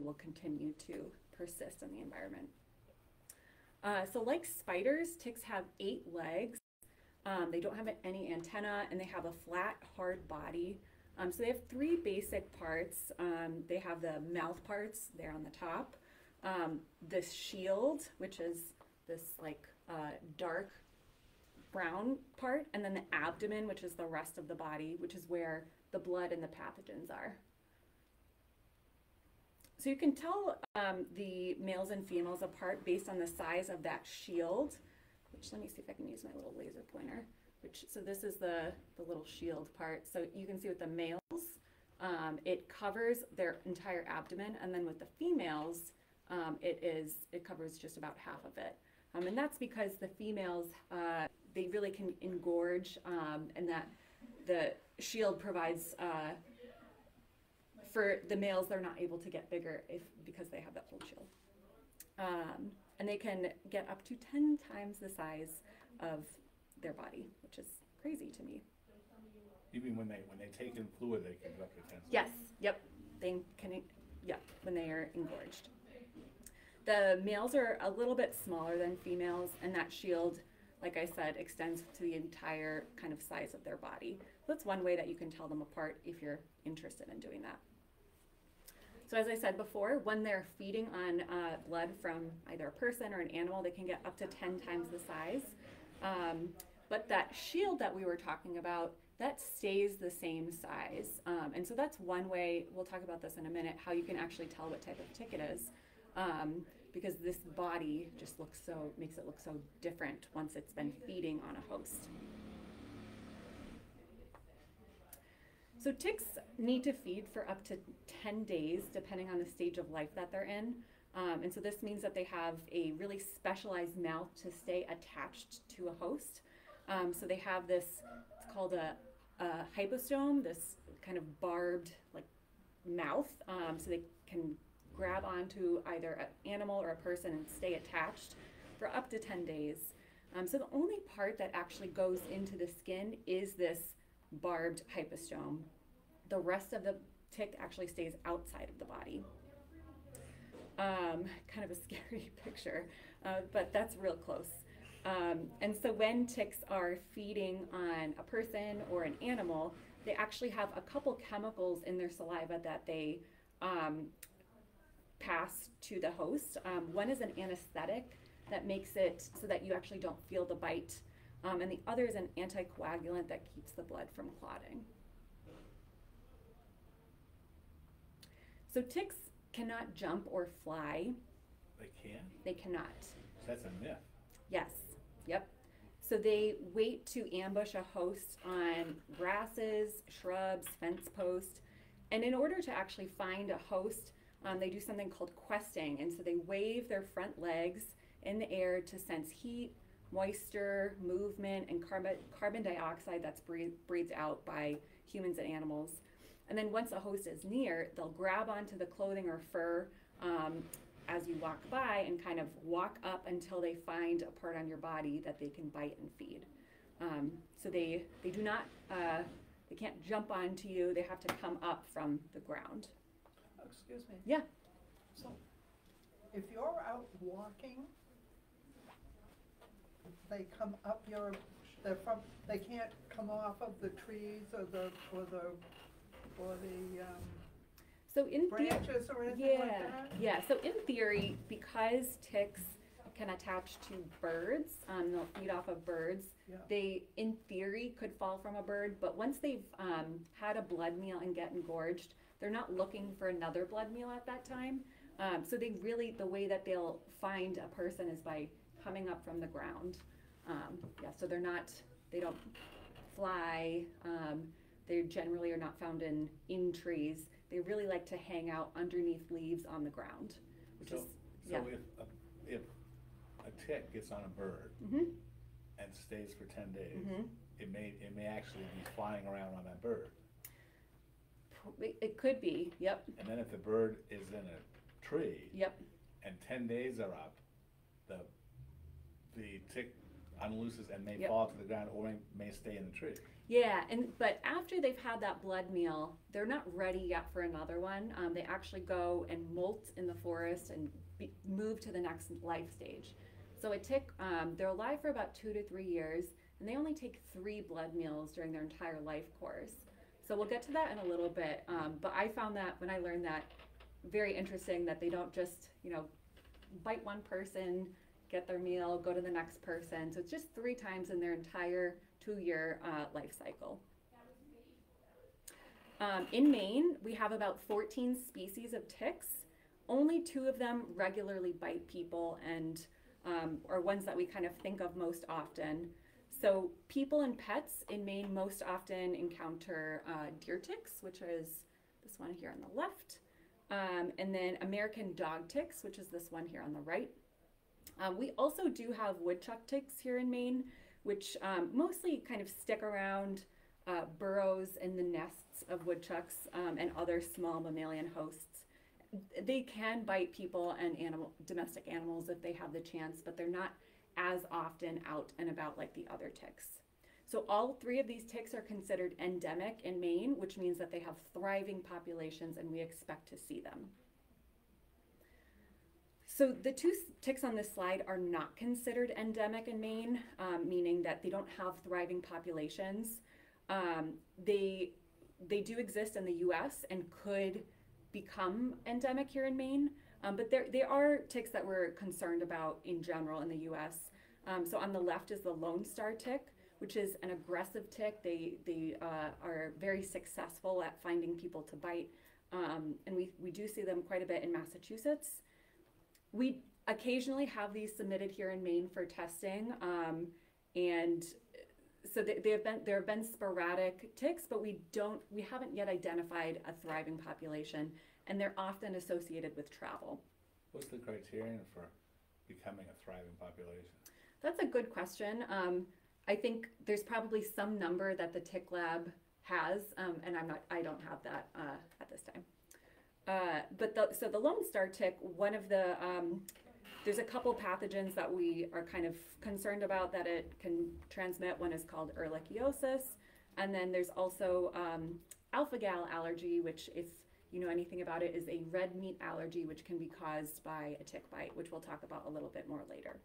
will continue to persist in the environment. Uh, so like spiders, ticks have eight legs. Um, they don't have any antenna and they have a flat, hard body. Um, so they have three basic parts. Um, they have the mouth parts there on the top, um, this shield, which is this like uh, dark brown part, and then the abdomen, which is the rest of the body, which is where the blood and the pathogens are. So you can tell um, the males and females apart based on the size of that shield, which let me see if I can use my little laser pointer. Which, so this is the, the little shield part. So you can see with the males, um, it covers their entire abdomen, and then with the females, um, it is it covers just about half of it. Um, and that's because the females, uh, they really can engorge, um, and that the shield provides uh, for the males, they're not able to get bigger if because they have that whole shield. Um, and they can get up to 10 times the size of their body, which is crazy to me. Even when they, when they take in fluid, they can go up to ten. Yes, yep, they can, yep, when they are engorged. The males are a little bit smaller than females, and that shield, like I said, extends to the entire kind of size of their body. That's one way that you can tell them apart if you're interested in doing that. So as I said before, when they're feeding on uh, blood from either a person or an animal, they can get up to 10 times the size. Um, but that shield that we were talking about, that stays the same size. Um, and so that's one way, we'll talk about this in a minute, how you can actually tell what type of tick it is. Um, because this body just looks so, makes it look so different once it's been feeding on a host. So ticks need to feed for up to 10 days, depending on the stage of life that they're in. Um, and so this means that they have a really specialized mouth to stay attached to a host. Um, so they have this, it's called a, a, hypostome, this kind of barbed like mouth. Um, so they can grab onto either an animal or a person and stay attached for up to 10 days. Um, so the only part that actually goes into the skin is this barbed hypostome. The rest of the tick actually stays outside of the body. Um, kind of a scary picture, uh, but that's real close. Um, and so when ticks are feeding on a person or an animal, they actually have a couple chemicals in their saliva that they um, pass to the host. Um, one is an anesthetic that makes it so that you actually don't feel the bite, um, and the other is an anticoagulant that keeps the blood from clotting. So ticks cannot jump or fly. They can? They cannot. That's a myth. Yes. Yep. So they wait to ambush a host on grasses, shrubs, fence posts. And in order to actually find a host, um, they do something called questing. And so they wave their front legs in the air to sense heat, moisture, movement, and carbon, carbon dioxide that's breathed out by humans and animals. And then once a host is near, they'll grab onto the clothing or fur um, as you walk by and kind of walk up until they find a part on your body that they can bite and feed. Um, so they, they do not, uh, they can't jump onto you, they have to come up from the ground. Excuse me. Yeah. So, if you're out walking, they come up your, they're from, they can't come off of the trees or the, or the, or the, um, So in theory, branches or anything like yeah, that? yeah. So in theory, because ticks can attach to birds, um, they'll feed off of birds. Yeah. They, in theory, could fall from a bird, but once they've um, had a blood meal and get engorged, they're not looking for another blood meal at that time. Um, so they really, the way that they'll find a person is by coming up from the ground. Um, yeah, so they're not, they don't fly. Um, they generally are not found in in trees. They really like to hang out underneath leaves on the ground, which So, is so yeah. if, a- if a tick gets on a bird hmm and stays for ten days, hmm it may, it may actually be flying around on that bird. It, it could be. Yep. And then if the bird is in a tree Yep. and ten days are up, the, the tick unlooses and may Yep. fall to the ground or may stay in the tree. Yeah, and but after they've had that blood meal, they're not ready yet for another one. Um, they actually go and molt in the forest and be, move to the next life stage. So a tick, um, they're alive for about two to three years, and they only take three blood meals during their entire life course. So we'll get to that in a little bit. Um, but I found that when I learned that very interesting that they don't just you know bite one person, get their meal, go to the next person. So it's just three times in their entire two-year uh, life cycle. Um, in Maine, we have about 14 species of ticks. Only two of them regularly bite people and um, are ones that we kind of think of most often. So people and pets in Maine most often encounter uh, deer ticks, which is this one here on the left, um, and then American dog ticks, which is this one here on the right. Um, we also do have woodchuck ticks here in Maine, which um, mostly kind of stick around uh, burrows in the nests of woodchucks um, and other small mammalian hosts. They can bite people and animal, domestic animals if they have the chance, but they're not as often out and about like the other ticks. So all three of these ticks are considered endemic in Maine, which means that they have thriving populations and we expect to see them. So the two ticks on this slide are not considered endemic in Maine, um, meaning that they don't have thriving populations. Um, they they do exist in the U.S. and could become endemic here in Maine, um, but there they are ticks that we're concerned about in general in the U.S. Um, so on the left is the Lone Star tick, which is an aggressive tick. They they uh, are very successful at finding people to bite, um, and we we do see them quite a bit in Massachusetts. We occasionally have these submitted here in Maine for testing, um, and so they, they have been there have been sporadic ticks, but we don't we haven't yet identified a thriving population, and they're often associated with travel. What's the criterion for becoming a thriving population? That's a good question. Um, I think there's probably some number that the tick lab has, um, and I'm not I don't have that uh, at this time. Uh, but the, so the Lone Star tick, one of the um, there's a couple pathogens that we are kind of concerned about that it can transmit. One is called ehrlichiosis, and then there's also um, alpha-gal allergy, which, if you know anything about it, is a red meat allergy, which can be caused by a tick bite, which we'll talk about a little bit more later.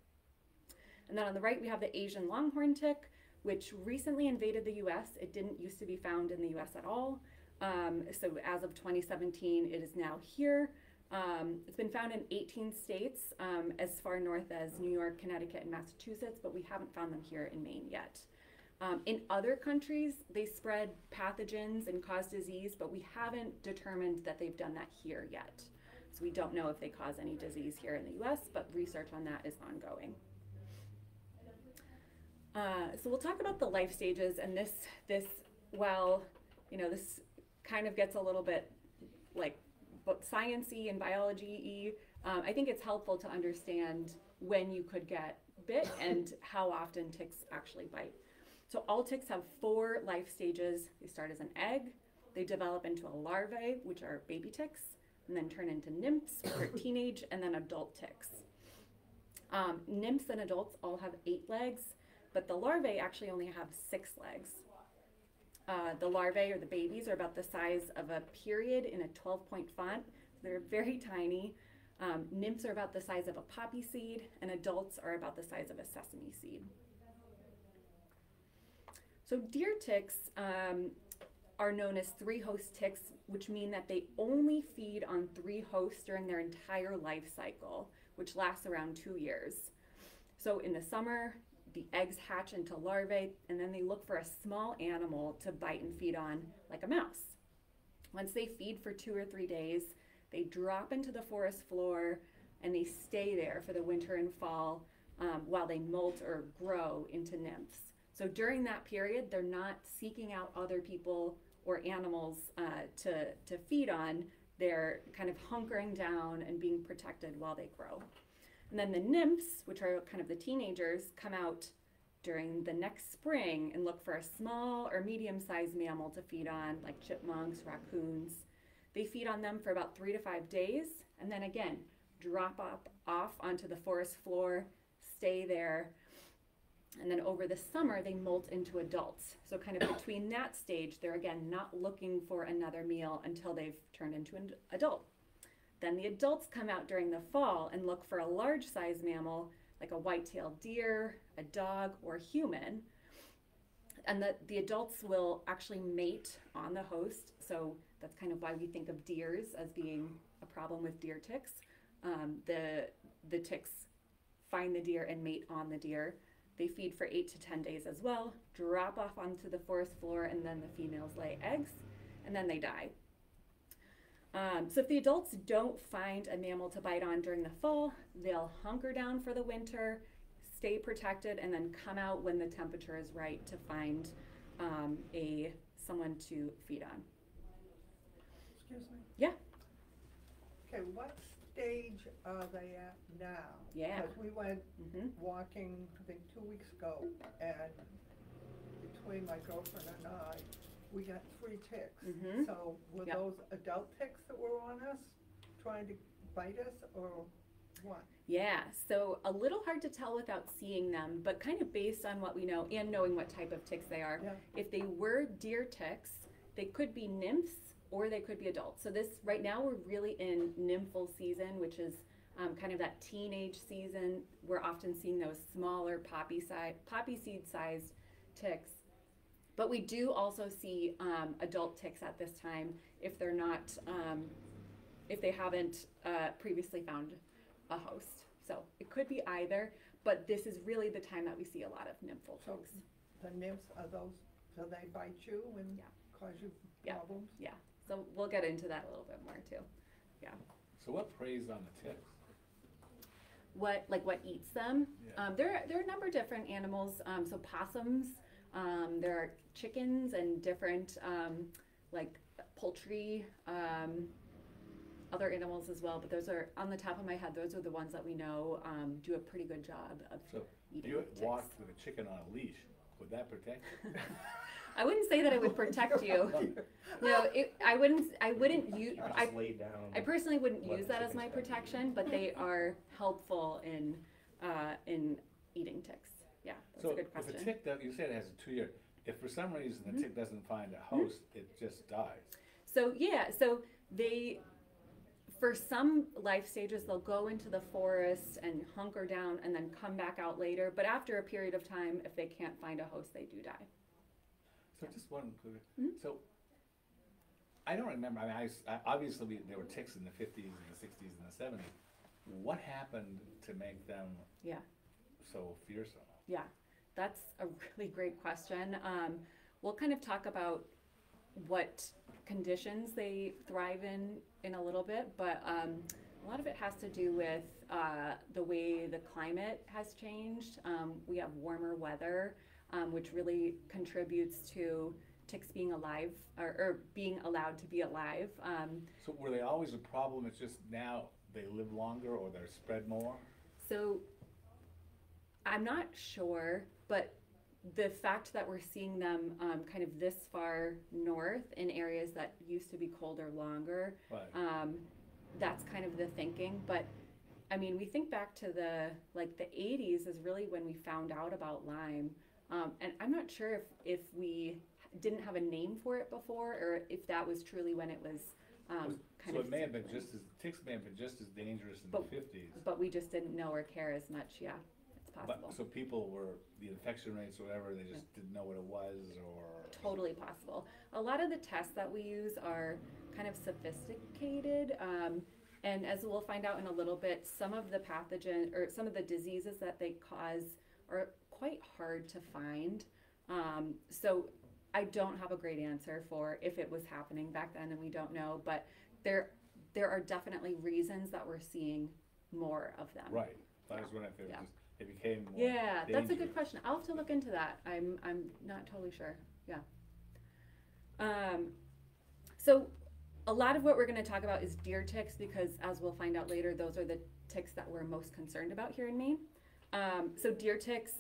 And then on the right, we have the Asian longhorn tick, which recently invaded the U.S. It didn't used to be found in the U.S. at all. Um, so as of 2017, it is now here. Um, it's been found in 18 states, um, as far north as New York, Connecticut, and Massachusetts, but we haven't found them here in Maine yet. Um, in other countries, they spread pathogens and cause disease, but we haven't determined that they've done that here yet. So we don't know if they cause any disease here in the US, but research on that is ongoing. Uh, so we'll talk about the life stages, and this, this, well, you know, this kind of gets a little bit like but sciency and biology um, I think it's helpful to understand when you could get bit and how often ticks actually bite. So all ticks have four life stages. They start as an egg, they develop into a larvae, which are baby ticks, and then turn into nymphs, which are teenage, and then adult ticks. Um, nymphs and adults all have eight legs, but the larvae actually only have six legs. Uh, the larvae or the babies are about the size of a period in a 12 point font. They're very tiny. Um, nymphs are about the size of a poppy seed, and adults are about the size of a sesame seed. So, deer ticks um, are known as three host ticks, which mean that they only feed on three hosts during their entire life cycle, which lasts around two years. So, in the summer, the eggs hatch into larvae, and then they look for a small animal to bite and feed on, like a mouse. Once they feed for two or three days, they drop into the forest floor and they stay there for the winter and fall um, while they molt or grow into nymphs. So during that period, they're not seeking out other people or animals uh, to, to feed on. They're kind of hunkering down and being protected while they grow. And then the nymphs, which are kind of the teenagers, come out during the next spring and look for a small or medium sized mammal to feed on, like chipmunks, raccoons. They feed on them for about three to five days and then again drop up off onto the forest floor, stay there. And then over the summer, they molt into adults. So, kind of between that stage, they're again not looking for another meal until they've turned into an adult. Then the adults come out during the fall and look for a large size mammal like a white-tailed deer, a dog, or human. And the, the adults will actually mate on the host. So that's kind of why we think of deers as being a problem with deer ticks. Um, the, the ticks find the deer and mate on the deer. They feed for eight to 10 days as well, drop off onto the forest floor, and then the females lay eggs, and then they die. Um, so if the adults don't find a mammal to bite on during the fall, they'll hunker down for the winter, stay protected, and then come out when the temperature is right to find um, a someone to feed on. Excuse me? Yeah. Okay, what stage are they at now? Yeah. Because we went hmm walking, I think, two weeks ago, and between my girlfriend and I, we got three ticks. Mhm. So were Yep. those adult ticks that were on us, trying to bite us, or what? Yeah, so a little hard to tell without seeing them, but kind of based on what we know and knowing what type of ticks they are. Yeah. If they were deer ticks, they could be nymphs or they could be adults. So this right now we're really in nymphal season, which is um, kind of that teenage season. We're often seeing those smaller poppy size, poppy seed sized ticks. But we do also see um, adult ticks at this time if they're not, um, if they haven't uh, previously found a host. So it could be either, but this is really the time that we see a lot of nymphal So- ticks. The nymphs, are those, do they bite you and Yeah. cause you Yeah. problems? Yeah, so we'll get into that a little bit more too. Yeah. So what preys on the ticks? What like what eats them? Yeah. Um, there there are a number of different animals. Um, so possums. Um, there are chickens and different um, like poultry. Um, other animals as well, but those are on the top of my head. Those are the ones that we know um, do a pretty good job of So if eating you ticks. walked with a chicken on a leash, would that protect you? I wouldn't say that it would protect you. No, it, I wouldn't. I wouldn't use. You I just lay down. I personally wouldn't Let use the that as my chickens go. protection, but they are helpful in uh, in eating ticks. Yeah, that's So a good question. So if a tick, that you said it has a two-year, if for some reason the Mhm. tick doesn't find a host, it just dies. So yeah, so they for some life stages they'll go into the forest and hunker down and then come back out later. But after a period of time, if they can't find a host, they do die. So just one, quick- Mhm. so, I don't remember, I mean, I, s- I- obviously, we- there were ticks in the fifties and the sixties and the seventies. What happened to make them Yeah. so fearsome? Yeah, that's a really great question. Um, we'll kind of talk about what conditions they thrive in in a little bit, but um, a lot of it has to do with uh, the way the climate has changed. Um, we have warmer weather, um, which really contributes to ticks being alive or, or being allowed to be alive. Um, So were they always a problem, it's just now they live longer or they're spread more? So I'm not sure, but the fact that we're seeing them um, kind of this far north in areas that used to be colder longer, But, um, that's kind of the thinking. But I mean, we think back to the like the 80s is really when we found out about Lyme, um, and I'm not sure if if we didn't have a name for it before or if that was truly when it was um, kind so of. it may have been just as, ticks may have been just as dangerous in the fifties. But we just didn't know or care as much. Yeah, possible. But, so people were, the infection rates or whatever, they just didn't know what it was or? Totally possible. A lot of the tests that we use are kind of sophisticated. Um, and as we'll find out in a little bit, some of the pathogen or some of the diseases that they cause are quite hard to find. Um, so I don't have a great answer for if it was happening back then and we don't know, but there there are definitely reasons that we're seeing more of them. Right, I was wondering if it was Yeah. just, it became more Yeah, that's a good question. I'll have to look into that. I'm I'm not totally sure. Yeah. Um, so a lot of what we're going to talk about is deer ticks because, as we'll find out later, those are the ticks that we're most concerned about here in Maine. Um, so deer ticks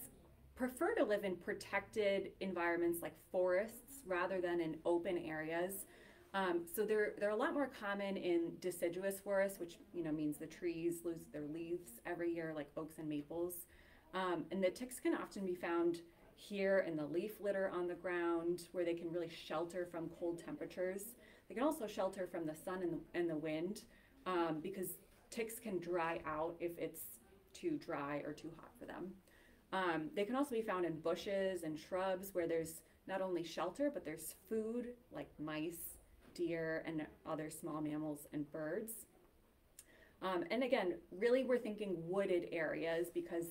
prefer to live in protected environments like forests rather than in open areas. Um, so they're they're a lot more common in deciduous forests, which you know means the trees lose their leaves every year, like oaks and maples. Um, and the ticks can often be found here in the leaf litter on the ground where they can really shelter from cold temperatures. They can also shelter from the sun and the, and the wind um, because ticks can dry out if it's too dry or too hot for them. Um, they can also be found in bushes and shrubs where there's not only shelter but there's food like mice, deer, and other small mammals and birds. Um, and again, really, we're thinking wooded areas because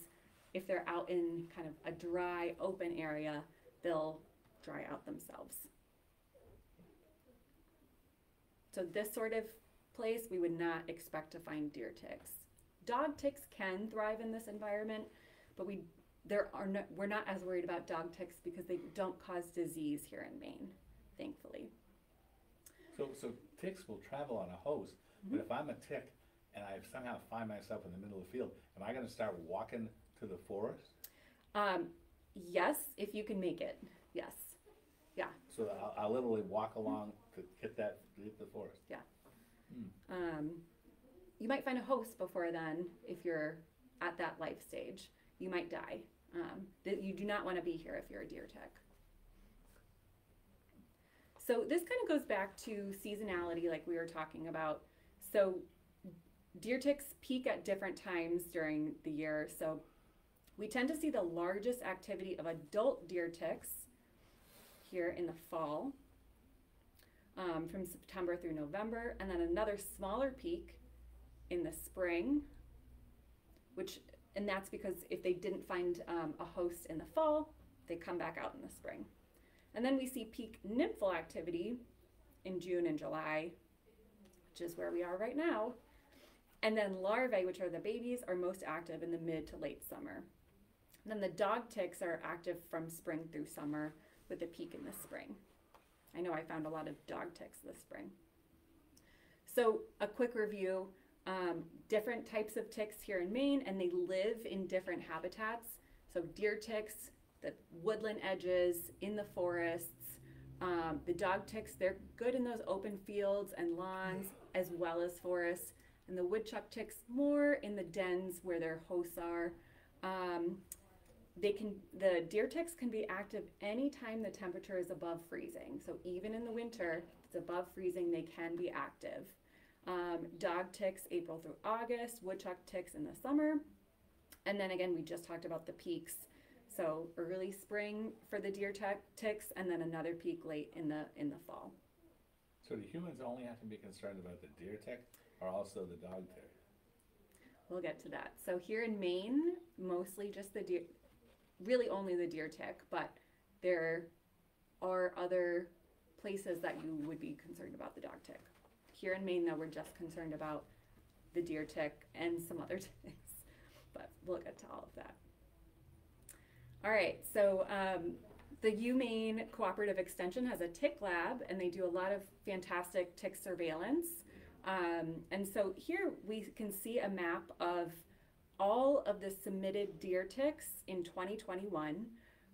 if they're out in kind of a dry, open area, they'll dry out themselves. So this sort of place, we would not expect to find deer ticks. Dog ticks can thrive in this environment, but we there are no, we're not as worried about dog ticks because they don't cause disease here in Maine, thankfully. So, so ticks will travel on a host, but if I'm a tick and I somehow find myself in the middle of the field, am I gonna start walking to the forest? Um, yes, if you can make it, yes. Yeah. So I'll, I'll literally walk along to hit that, hit the forest? Yeah. Um, you might find a host before then if you're at that life stage. You might die. Um, that you do not want to be here if you're a deer tick. So this kind of goes back to seasonality, like we were talking about. So deer ticks peak at different times during the year. So we tend to see the largest activity of adult deer ticks here in the fall um, from September through November, and then another smaller peak in the spring, which, and that's because if they didn't find um, a host in the fall, they come back out in the spring. And then we see peak nymphal activity in June and July, which is where we are right now. And then larvae, which are the babies, are most active in the mid to late summer. And then the dog ticks are active from spring through summer with a peak in the spring. I know I found a lot of dog ticks this spring. So, a quick review um, different types of ticks here in Maine, and they live in different habitats. So, deer ticks, the woodland edges, in the forests. Um, the dog ticks, they're good in those open fields and lawns as well as forests. And the woodchuck ticks, more in the dens where their hosts are. Um, they can the deer ticks can be active anytime the temperature is above freezing so even in the winter if it's above freezing they can be active um, dog ticks april through august woodchuck ticks in the summer and then again we just talked about the peaks so early spring for the deer tick, ticks and then another peak late in the in the fall So do humans only have to be concerned about the deer tick or also the dog tick? we'll get to that so here in maine mostly just the deer really only the deer tick, but there are other places that you would be concerned about the dog tick. Here in Maine, though, we're just concerned about the deer tick and some other ticks, but we'll get to all of that. All right, so um, the UMaine Cooperative Extension has a tick lab, and they do a lot of fantastic tick surveillance. Um, and so here we can see a map of all of the submitted deer ticks in 2021.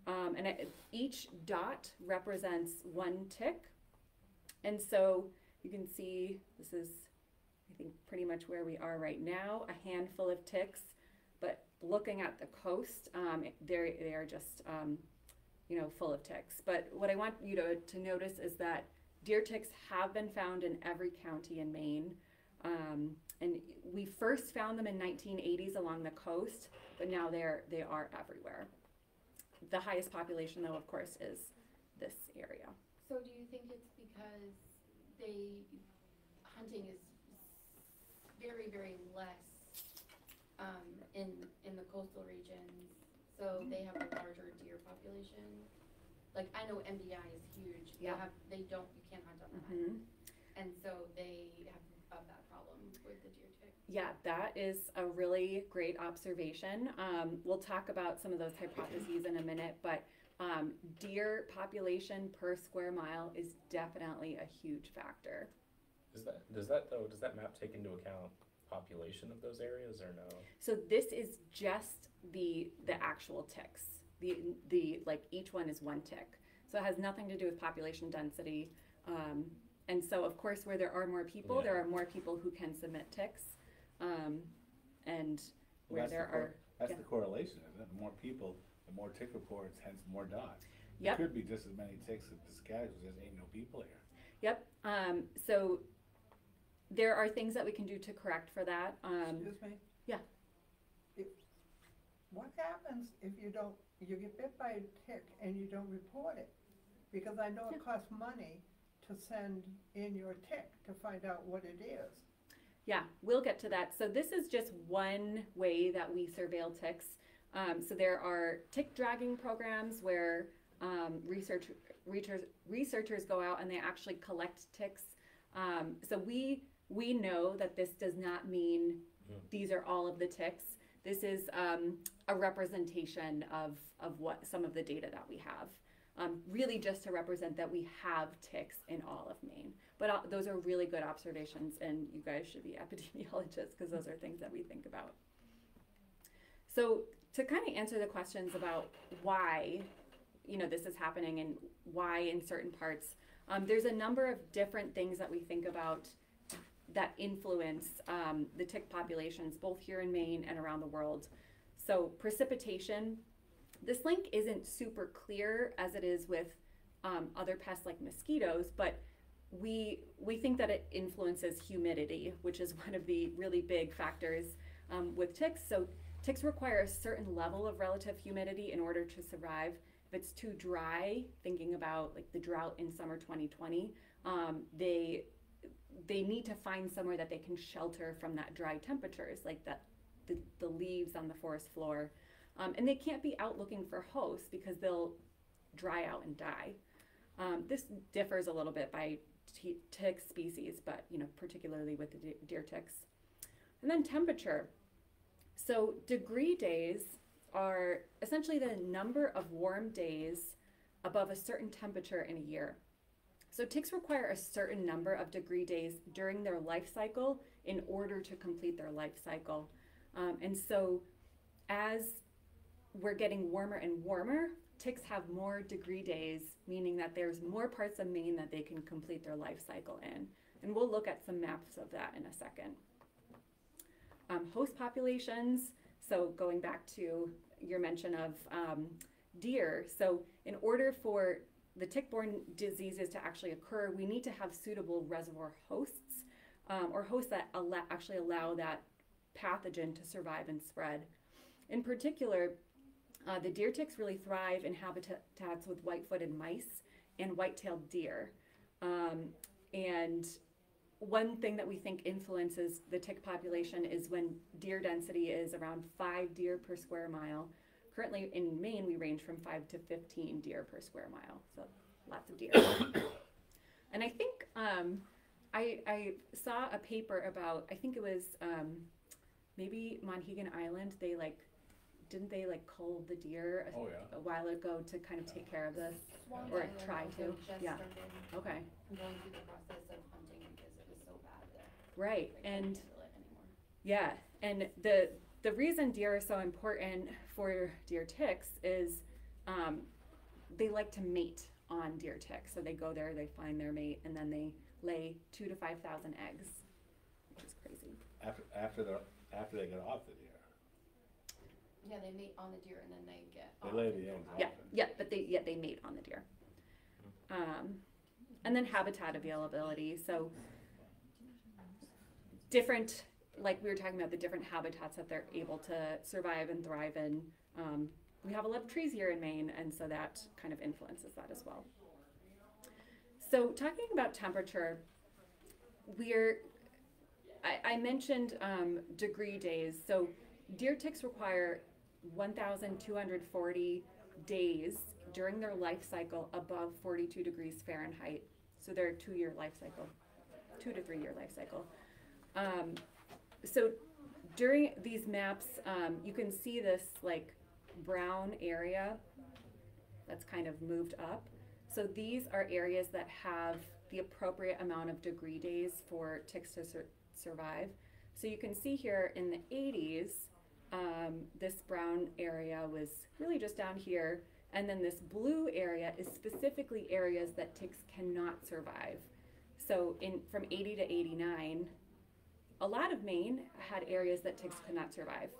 Um, and it, each dot represents one tick. And so you can see this is, I think, pretty much where we are right now a handful of ticks. But looking at the coast, um, they're, they are just, um, you know, full of ticks. But what I want you to, to notice is that deer ticks have been found in every county in Maine. Um, and we first found them in 1980s along the coast, but now they're they are everywhere. The highest population, though, of course, is this area. So do you think it's because they, hunting is very, very less, um, in, in the coastal regions, so they have a larger deer population? Like, I know MDI is huge, they Yeah. have, they don't, you can't hunt on the hmm and so they have of that problem with the deer tick. Yeah, that is a really great observation. Um, we'll talk about some of those hypotheses in a minute, but um, deer population per square mile is definitely a huge factor. Is that, does that though, does that map take into account population of those areas or no? So this is just the the actual ticks. The the like each one is one tick. So it has nothing to do with population density. Um, and so of course where there are more people, there are more people who can submit ticks. Um, and Well, where the there que- are That's Yeah. the correlation, isn't it? The more people, the more tick reports, hence more dots. Yep. There could be just as many ticks this guy, because there ain't no people here. Yep, um, so there are things that we can do to correct for that, um, Excuse me? yeah. If- What happens if you don't, you get bit by a tick and you don't report it? Because I know it costs money to send in your tick to find out what it is. Yeah, we'll get to that. So this is just one way that we surveil ticks. Um, so there are tick dragging programs where um, research, researchers, researchers go out and they actually collect ticks. Um, so we we know that this does not mean Mhm. these are all of the ticks. This is um, a representation of of what some of the data that we have. Um, really, just to represent that we have ticks in all of Maine. But uh, those are really good observations, and you guys should be epidemiologists because those are things that we think about. So, to kind of answer the questions about why, you know, this is happening and why in certain parts, um, there's a number of different things that we think about that influence um, the tick populations, both here in Maine and around the world. So, precipitation. This link isn't super clear as it is with um, other pests like mosquitoes, but we we think that it influences humidity, which is one of the really big factors um, with ticks. So ticks require a certain level of relative humidity in order to survive. If it's too dry, thinking about like the drought in summer 2020, um, they they need to find somewhere that they can shelter from that dry temperatures, like that the, the leaves on the forest floor, um, and they can't be out looking for hosts because they'll dry out and die. Um, this differs a little bit by tick species, but you know, particularly with the de- deer ticks. And then temperature. So degree days are essentially the number of warm days above a certain temperature in a year. So ticks require a certain number of degree days during their life cycle in order to complete their life cycle. Um, and so as we're getting warmer and warmer, ticks have more degree days, meaning that there's more parts of Maine that they can complete their life cycle in. And we'll look at some maps of that in a second. Um, host populations, so going back to your mention of um, deer, so in order for the tick-borne diseases to actually occur, we need to have suitable reservoir hosts, um, or hosts that allow, actually allow that pathogen to survive and spread. In particular, uh, the deer ticks really thrive in habitats with white-footed mice and white-tailed deer. Um, and one thing that we think influences the tick population is when deer density is around five deer per square mile. Currently in Maine, we range from five to 15 deer per square mile, so lots of deer. and I think um, I, I saw a paper about, I think it was um, maybe Monhegan Island, they like, didn't they like cull the deer a, Oh, yeah. a while ago to kind of take care of this? Swan Or Island try to, just yeah. started Okay, going through the process of hunting because it was so bad that right, they couldn't and it anymore. Yeah, and the the reason deer are so important for deer ticks is um, they like to mate on deer ticks. So they go there, they find their mate, and then they lay two to five thousand eggs, which is crazy. After, after the, after they get off the deer. Yeah, they mate on the deer and then they get. They off lay the eggs out. Yeah, yeah, but they yeah they mate on the deer. Um, and then habitat availability. So different, like we were talking about, the different habitats that they're able to survive and thrive in. Um, we have a lot of trees here in Maine, and so that kind of influences that as well. So talking about temperature, we're I, I mentioned um, degree days. So deer ticks require 1,240 days during their life cycle above 42 degrees Fahrenheit. So their two-year life cycle, two to three-year life cycle. Um, so during these maps, um, you can see this like brown area that's kind of moved up. So these are areas that have the appropriate amount of degree days for ticks to sur- survive. So you can see here in the 80s, um, this brown area was really just down here, and then this blue area is specifically areas that ticks cannot survive. So in from 80 to 89, a lot of Maine had areas that ticks could not survive.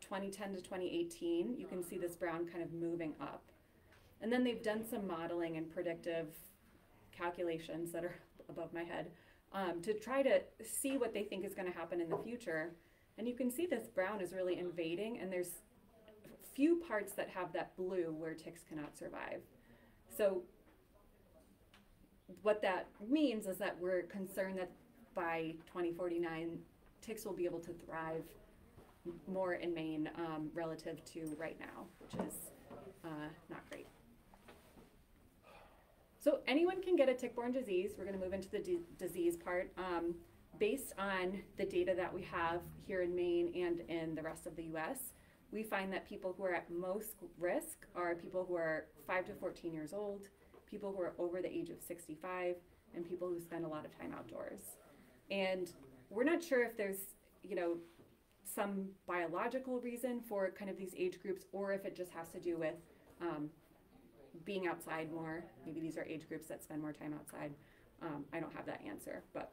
2010 to 2018, you can see this brown kind of moving up. And then they've done some modeling and predictive calculations that are above my head um, to try to see what they think is going to happen in the future. And you can see this brown is really invading, and there's few parts that have that blue where ticks cannot survive. So what that means is that we're concerned that by 2049, ticks will be able to thrive more in Maine um, relative to right now, which is uh, not great. So anyone can get a tick-borne disease. We're going to move into the disease part. Um, based on the data that we have here in Maine and in the rest of the U.S., we find that people who are at most risk are people who are 5 to 14 years old, people who are over the age of 65, and people who spend a lot of time outdoors. And we're not sure if there's, you know, some biological reason for kind of these age groups or if it just has to do with um, being outside more. Maybe these are age groups that spend more time outside. Um, I don't have that answer, but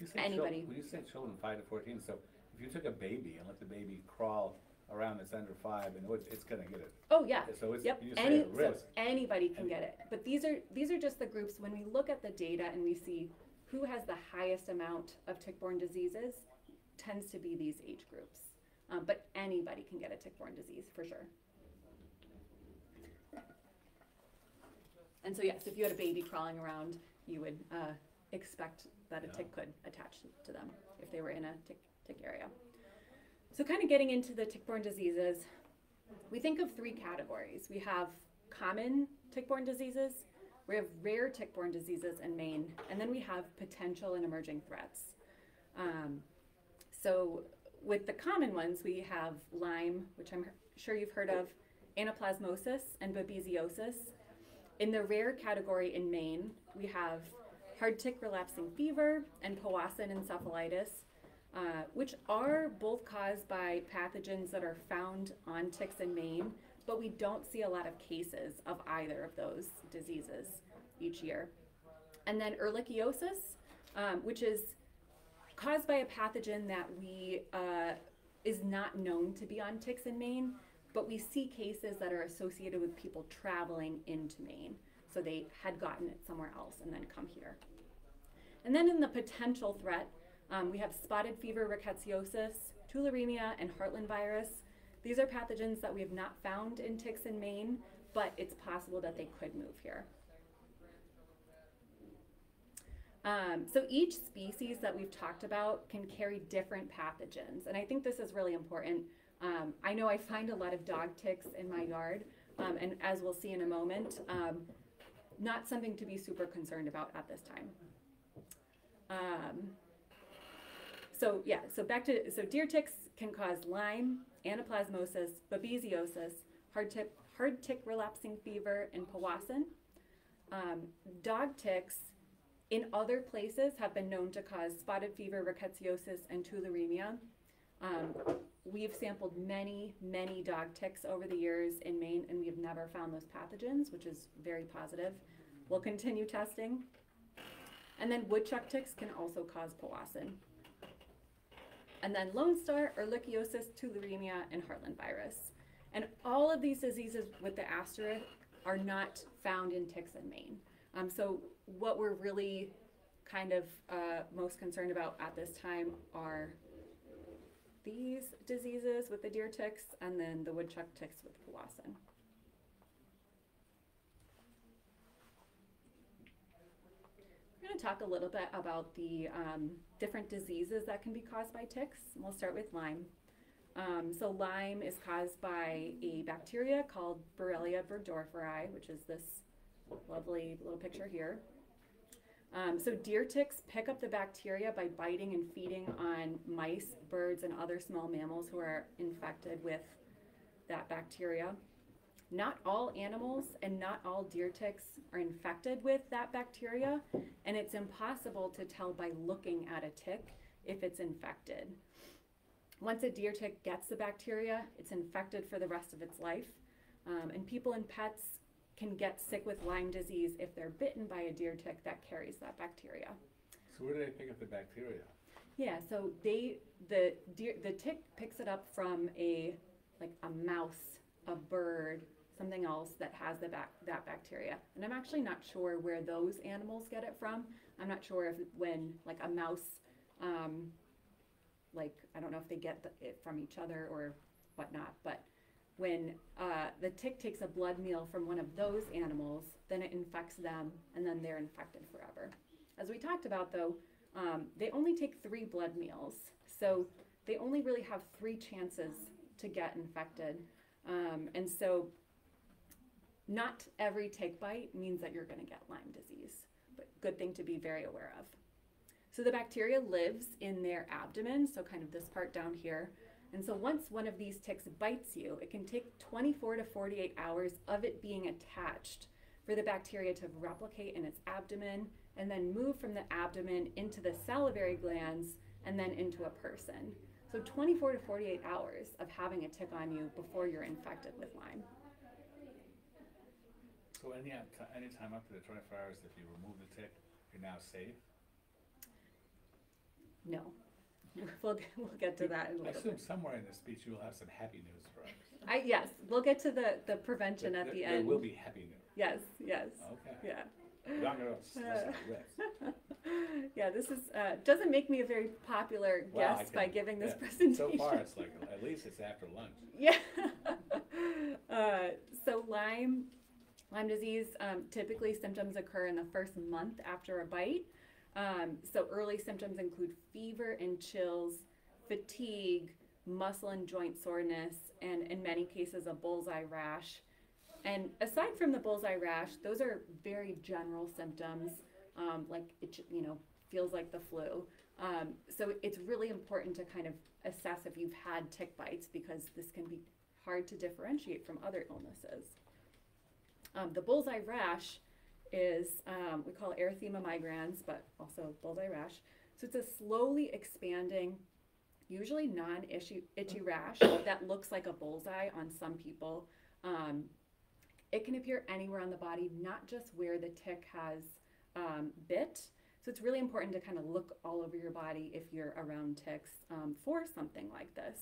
You say chil- Anybody. When you say children five to fourteen, so if you took a baby and let the baby crawl around that's under five, and it's, it's gonna get it. oh yeah, So it's, Yep, any, so anybody can And- get it. But these are, these are just the groups, when we look at the data and we see who has the highest amount of tick-borne diseases, tends to be these age groups. Um, but anybody can get a tick-borne disease, for sure. And so yes, if you had a baby crawling around, you would, uh, expect that a tick could attach to them if they were in a tick, tick area. So kind of getting into the tick-borne diseases, we think of three categories. We have common tick-borne diseases, we have rare tick-borne diseases in Maine, and then we have potential and emerging threats. Um, so with the common ones, we have Lyme, which I'm sure you've heard of, anaplasmosis, and babesiosis. In the rare category in Maine, we have hard tick relapsing fever and Powassan encephalitis, uh, which are both caused by pathogens that are found on ticks in Maine, but we don't see a lot of cases of either of those diseases each year. And then ehrlichiosis, um, which is caused by a pathogen that we uh, is not known to be on ticks in Maine, but we see cases that are associated with people traveling into Maine. So they had gotten it somewhere else and then come here. And then in the potential threat, um, we have spotted fever, rickettsiosis, tularemia, and Heartland virus. These are pathogens that we have not found in ticks in Maine, but it's possible that they could move here. Um, so each species that we've talked about can carry different pathogens, and I think this is really important. Um, I know I find a lot of dog ticks in my yard, um, and as we'll see in a moment, um, not something to be super concerned about at this time. Um, so yeah, so back to so deer ticks can cause Lyme, anaplasmosis, babesiosis, hard tick hard tick relapsing fever, and Powassan. Um, dog ticks in other places have been known to cause spotted fever, rickettsiosis, and tularemia. Um, we've sampled many, many dog ticks over the years in Maine, and we have never found those pathogens, which is very positive. We'll continue testing. And then woodchuck ticks can also cause Powassan. And then Lone Star, Ehrlichiosis, tularemia, and Heartland virus. And all of these diseases with the asterisk are not found in ticks in Maine. Um, so what we're really kind of uh, most concerned about at this time are these diseases with the deer ticks and then the woodchuck ticks with Powassan. Going to talk a little bit about the um, different diseases that can be caused by ticks. We'll start with Lyme. Um, so Lyme is caused by a bacteria called Borrelia burgdorferi, which is this lovely little picture here. Um, so deer ticks pick up the bacteria by biting and feeding on mice, birds, and other small mammals who are infected with that bacteria. Not all animals and not all deer ticks are infected with that bacteria, and it's impossible to tell by looking at a tick if it's infected. Once a deer tick gets the bacteria, it's infected for the rest of its life. Um, and people and pets can get sick with Lyme disease if they're bitten by a deer tick that carries that bacteria. So where do they pick up the bacteria? Yeah, so they the deer the tick picks it up from a like a mouse, a bird, something else that has the bac- that bacteria. And I'm actually not sure where those animals get it from. I'm not sure if when like a mouse, um, like I don't know if they get the, it from each other or whatnot, but when uh, the tick takes a blood meal from one of those animals, then it infects them, and then they're infected forever. As we talked about, though, um, they only take three blood meals, so they only really have three chances to get infected, um, and so not every tick bite means that you're going to get Lyme disease, but good thing to be very aware of. So the bacteria lives in their abdomen, so kind of this part down here. And so once one of these ticks bites you, it can take 24 to 48 hours of it being attached for the bacteria to replicate in its abdomen and then move from the abdomen into the salivary glands and then into a person. So 24 to 48 hours of having a tick on you before you're infected with Lyme. So any, any time up to the twenty-four hours, if you remove the tick, you're now safe? No. We'll, we'll get to that in a I little assume bit. somewhere in this speech you will have some happy news for us. I, yes, we'll get to the, the prevention There- at the there- end. There will be happy news, Yes, yes, okay. yeah. We're not gonna slice our lips. Yeah, this is, uh, doesn't make me a very popular I guest by can- giving this yeah, presentation. So far, it's like, at least it's after lunch. Yeah. uh, so Lyme, Lyme disease, um, typically symptoms occur in the first month after a bite. Um, so early symptoms include fever and chills, fatigue, muscle and joint soreness, and in many cases a bullseye rash. And aside from the bullseye rash, those are very general symptoms, um, like it, you know, feels like the flu. Um, so it's really important to kind of assess if you've had tick bites because this can be hard to differentiate from other illnesses. Um, the bullseye rash is, um, we call erythema migrans, but also bullseye rash. So it's a slowly expanding, usually non-itchy itchy rash that looks like a bullseye on some people. Um, it can appear anywhere on the body, not just where the tick has um, bit. So it's really important to kind of look all over your body if you're around ticks um, for something like this.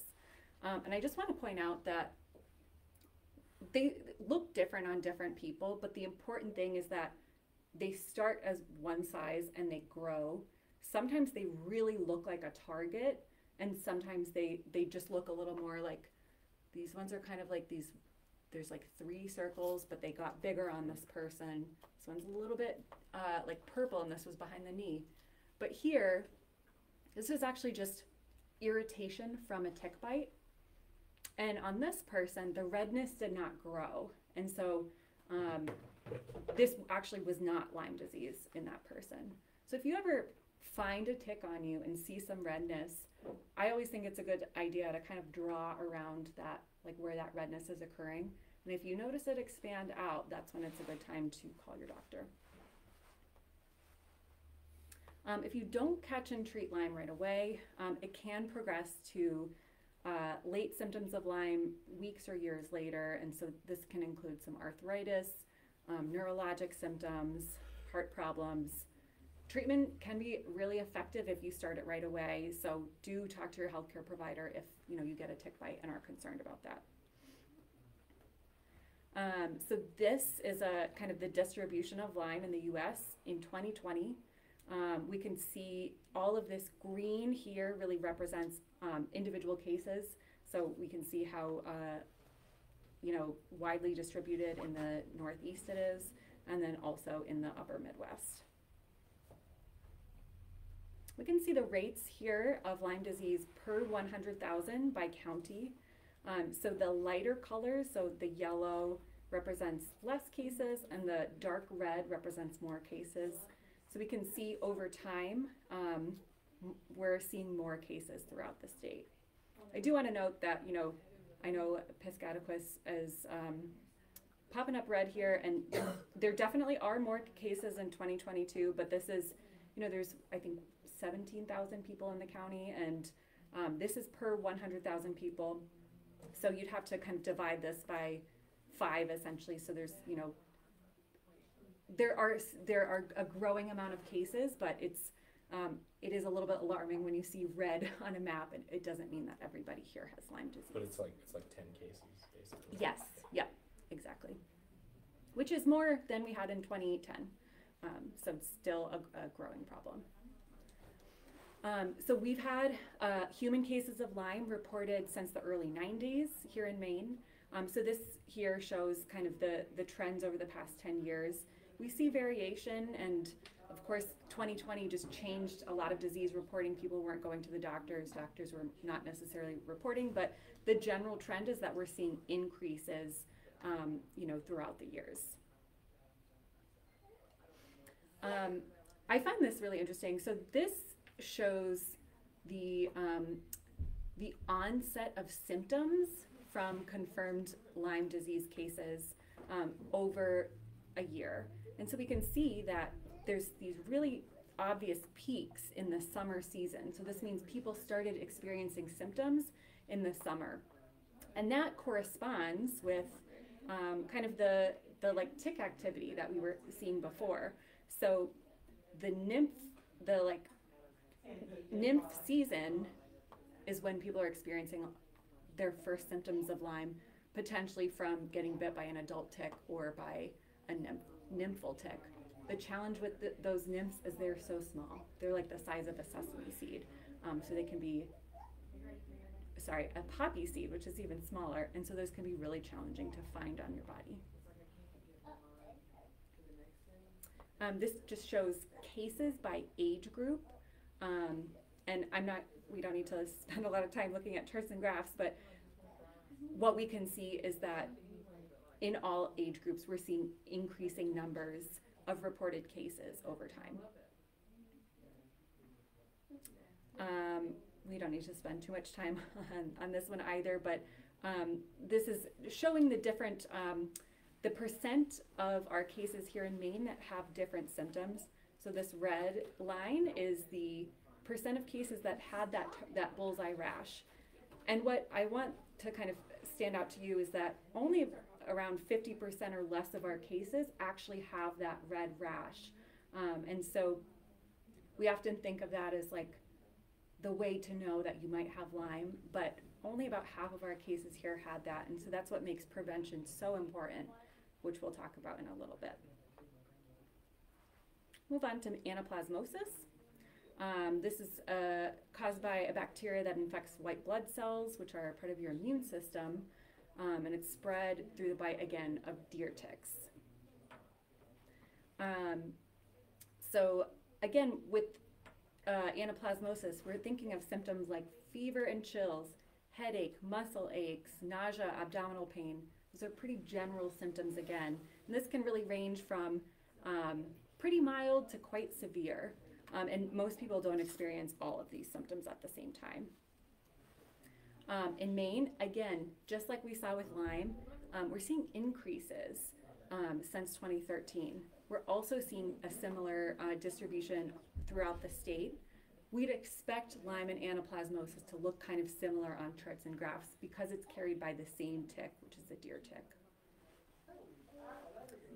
Um, and I just want to point out that they look different on different people, but the important thing is that they start as one size and they grow. Sometimes they really look like a target, and sometimes they they just look a little more like these ones are kind of like these. There's like three circles, but they got bigger on this person. This one's a little bit uh, like purple, and this was behind the knee. But here, this is actually just irritation from a tick bite. And on this person, the redness did not grow. And so um, this actually was not Lyme disease in that person. So if you ever find a tick on you and see some redness, I always think it's a good idea to kind of draw around that, like where that redness is occurring. And if you notice it expand out, that's when it's a good time to call your doctor. Um, if you don't catch and treat Lyme right away, um, it can progress to uh, late symptoms of Lyme weeks or years later, and so this can include some arthritis, um, neurologic symptoms, heart problems. Treatment can be really effective if you start it right away. So do talk to your healthcare provider if you know you get a tick bite and are concerned about that. Um, so this is a kind of the distribution of Lyme in the U.S. in 2020. Um, we can see all of this green here really represents um, individual cases. So we can see how, uh, you know, widely distributed in the Northeast it is, and then also in the upper Midwest. We can see the rates here of Lyme disease per 100,000 by county. Um, so the lighter colors, so the yellow represents less cases, and the dark red represents more cases. So we can see over time, um, we're seeing more cases throughout the state. I do want to note that, you know, I know Piscataquis is um, popping up red here, and there definitely are more cases in 2022, but this is, you know, there's, I think, 17,000 people in the county, and um, this is per 100,000 people. So you'd have to kind of divide this by five essentially, so there's, you know, there are there are a growing amount of cases, but it's um, it is a little bit alarming when you see red on a map. and it doesn't mean that everybody here has Lyme disease. But it's like, it's like ten cases, basically. Yes, yep, exactly. Which is more than we had in 2010. Um, so it's still a, a growing problem. Um, so we've had uh, human cases of Lyme reported since the early 90s here in Maine. Um, so this here shows kind of the, the trends over the past 10 years. We see variation and of course 2020 just changed a lot of disease reporting. People weren't going to the doctors, doctors were not necessarily reporting, but the general trend is that we're seeing increases um, you know, throughout the years. Um, I find this really interesting. So this shows the um, the onset of symptoms from confirmed Lyme disease cases um, over a year, and so we can see that there's these really obvious peaks in the summer season. So this means people started experiencing symptoms in the summer, and that corresponds with um, kind of the the like tick activity that we were seeing before. So the nymph, the like nymph season is when people are experiencing their first symptoms of Lyme, potentially from getting bit by an adult tick or by a nymph, nymphal tick. The challenge with the, those nymphs is they're so small. They're like the size of a sesame seed. Um, so they can be, sorry, a poppy seed, which is even smaller. And so those can be really challenging to find on your body. Um, this just shows cases by age group. Um, and I'm not, we don't need to spend a lot of time looking at charts and graphs, but what we can see is that in all age groups, we're seeing increasing numbers of reported cases over time. Um, we don't need to spend too much time on, on this one either, but um, this is showing the different, um, the percent of our cases here in Maine that have different symptoms. So this red line is the percent of cases that had that, that bullseye rash. And what I want to kind of stand out to you is that only around 50% or less of our cases actually have that red rash. Um, and so we often think of that as like the way to know that you might have Lyme, but only about half of our cases here had that. And so that's what makes prevention so important, which we'll talk about in a little bit. Move on to anaplasmosis. Um, this is uh, caused by a bacteria that infects white blood cells, which are part of your immune system, um, and it's spread through the bite again of deer ticks. Um, so again, with uh, anaplasmosis, we're thinking of symptoms like fever and chills, headache, muscle aches, nausea, abdominal pain. Those are pretty general symptoms again. And this can really range from um, pretty mild to quite severe. Um, and most people don't experience all of these symptoms at the same time. Um, in Maine, again, just like we saw with Lyme, um, we're seeing increases um, since 2013. We're also seeing a similar uh, distribution throughout the state. We'd expect Lyme and anaplasmosis to look kind of similar on charts and graphs because it's carried by the same tick, which is the deer tick.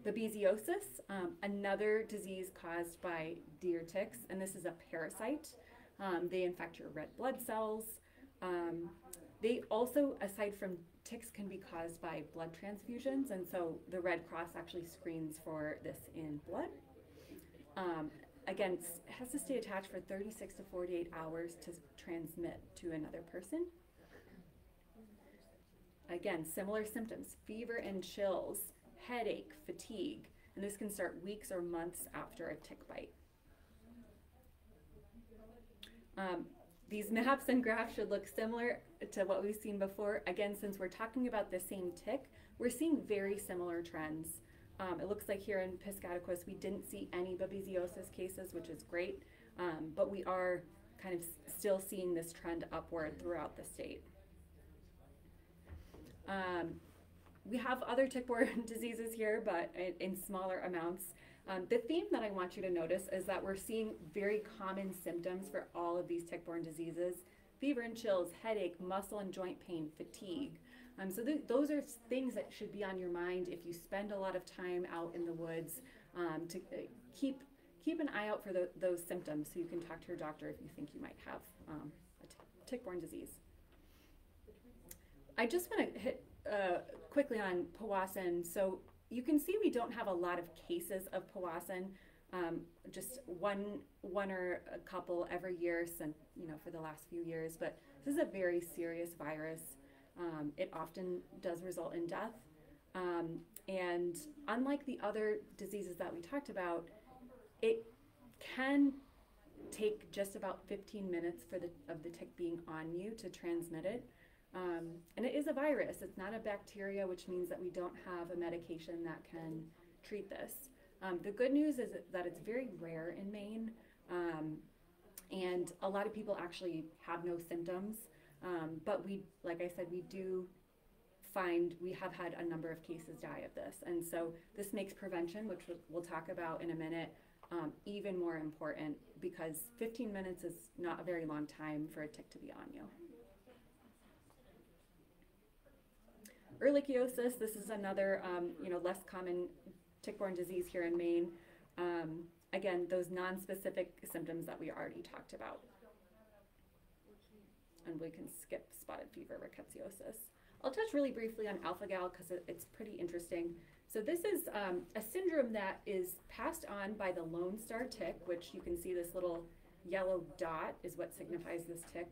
Babesiosis, um, another disease caused by deer ticks, and this is a parasite. Um, they infect your red blood cells. Um, they also, aside from ticks, can be caused by blood transfusions, and so the Red Cross actually screens for this in blood. Um, again, has to stay attached for 36 to 48 hours to transmit to another person. Again, similar symptoms fever and chills, headache, fatigue, and this can start weeks or months after a tick bite. Um, these maps and graphs should look similar to what we've seen before. Again, since we're talking about the same tick, we're seeing very similar trends. Um, it looks like here in Piscataquis, we didn't see any babesiosis cases, which is great, um, but we are kind of still seeing this trend upward throughout the state. Um, we have other tick-borne diseases here, but in, in smaller amounts. Um, the theme that I want you to notice is that we're seeing very common symptoms for all of these tick-borne diseases. Fever and chills, headache, muscle and joint pain, fatigue. Um, so th those are things that should be on your mind if you spend a lot of time out in the woods um, to uh, keep, keep an eye out for the, those symptoms so you can talk to your doctor if you think you might have um, a tick-borne disease. I just want to hit uh, quickly on Powassan. So you can see we don't have a lot of cases of Powassan. Um, just one, one or a couple every year since you know for the last few years. But this is a very serious virus. Um, it often does result in death. Um, and unlike the other diseases that we talked about, it can take just about 15 minutes for the of the tick being on you to transmit it. Um, and it is a virus. It's not a bacteria, which means that we don't have a medication that can treat this. Um, the good news is that it's very rare in Maine, um, and a lot of people actually have no symptoms. Um, but we, like I said, we do find we have had a number of cases die of this, and so this makes prevention, which we'll, talk about in a minute, um, even more important because 15 minutes is not a very long time for a tick to be on you. Ehrlichiosis, this is another, um, you know, less common tick-borne disease here in Maine. Um, again, those non-specific symptoms that we already talked about. And we can skip spotted fever, rickettsiosis. I'll touch really briefly on alpha-gal because it, it's pretty interesting. So this is um, a syndrome that is passed on by the Lone Star tick, which you can see this little yellow dot is what signifies this tick.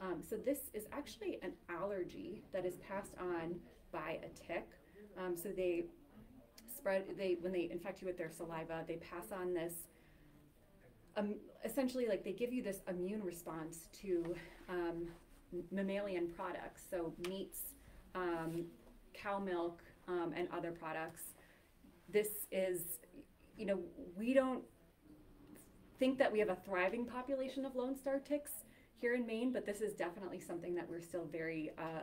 Um, so this is actually an allergy that is passed on by a tick. Um, so they spread, they when they infect you with their saliva, they pass on this. Um, essentially, like they give you this immune response to um, mammalian products, so meats, um, cow milk, um, and other products. This is, you know, we don't think that we have a thriving population of Lone Star ticks here in Maine, but this is definitely something that we're still very uh,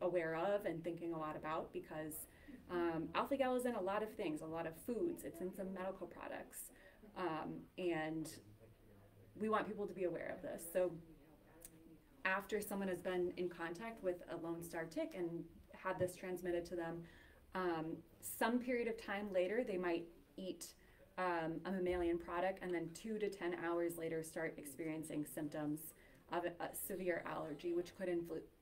aware of and thinking a lot about because um, alpha gal is in a lot of things, a lot of foods. It's in some medical products, um, and we want people to be aware of this. So after someone has been in contact with a Lone Star tick and had this transmitted to them, um, some period of time later they might eat um, a mammalian product, and then two to ten hours later start experiencing symptoms of a, severe allergy, which could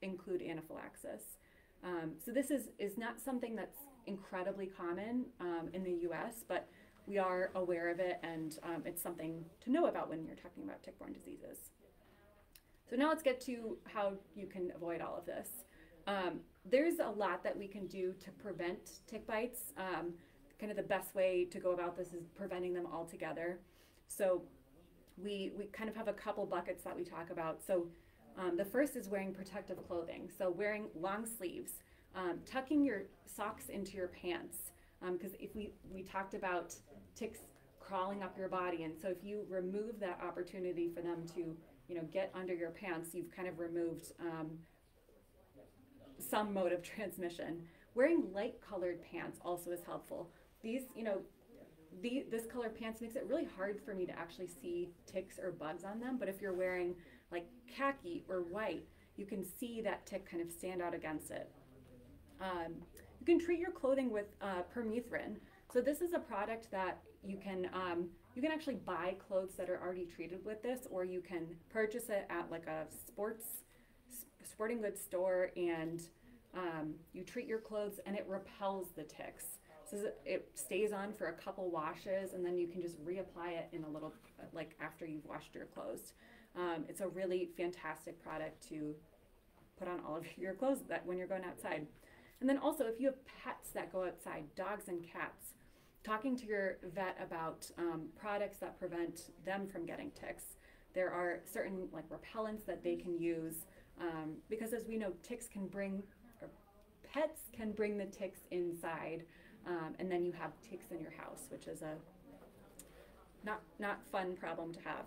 include anaphylaxis. Um, so this is is not something that's incredibly common um, in the U.S., but we are aware of it, and um, it's something to know about when you're talking about tick-borne diseases. So now let's get to how you can avoid all of this. Um, there's a lot that we can do to prevent tick bites. Um, kind of the best way to go about this is preventing them altogether. So we, we kind of have a couple buckets that we talk about. So um, the first is wearing protective clothing. So wearing long sleeves, um, tucking your socks into your pants. Because if we, we talked about ticks crawling up your body, and so if you remove that opportunity for them to, you know, get under your pants, you've kind of removed um, some mode of transmission. Wearing light colored pants also is helpful. These, you know, the, this color pants makes it really hard for me to actually see ticks or bugs on them. But if you're wearing like khaki or white, you can see that tick kind of stand out against it. Um, you can treat your clothing with uh, permethrin. So this is a product that you can um, you can actually buy clothes that are already treated with this, or you can purchase it at like a sports sporting goods store, and um, you treat your clothes, and it repels the ticks. So it stays on for a couple washes, and then you can just reapply it in a little like after you've washed your clothes. Um, it's a really fantastic product to put on all of your clothes that when you're going outside. And then also, if you have pets that go outside, dogs and cats, talking to your vet about um, products that prevent them from getting ticks. There are certain like repellents that they can use um, because, as we know, ticks can bring, or pets can bring the ticks inside, um, and then you have ticks in your house, which is a not not fun problem to have.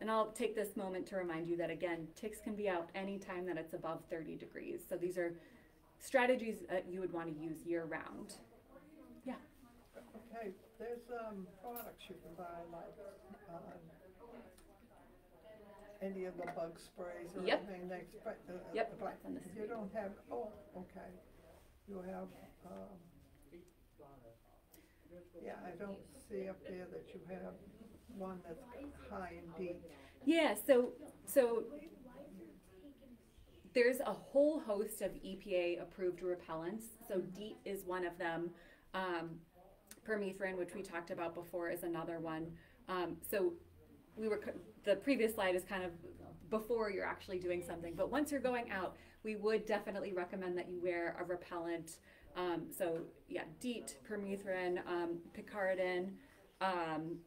And I'll take this moment to remind you that again, ticks can be out anytime that it's above 30 degrees. So these are strategies that you would want to use year round. Yeah. Okay, there's, um, products you can buy like, um, any of the bug sprays or Yep. anything, they spray, uh, Yep, but you don't have, oh, okay, you have, um, yeah, I don't see up there that you have one that's high in DEET. Yeah, so so there's a whole host of EPA approved repellents. So DEET is one of them. Um, permethrin, which we talked about before, is another one. Um, so we were, the previous slide is kind of before you're actually doing something. But once you're going out, we would definitely recommend that you wear a repellent. Um, so yeah, DEET, permethrin, um, picaridin. Um,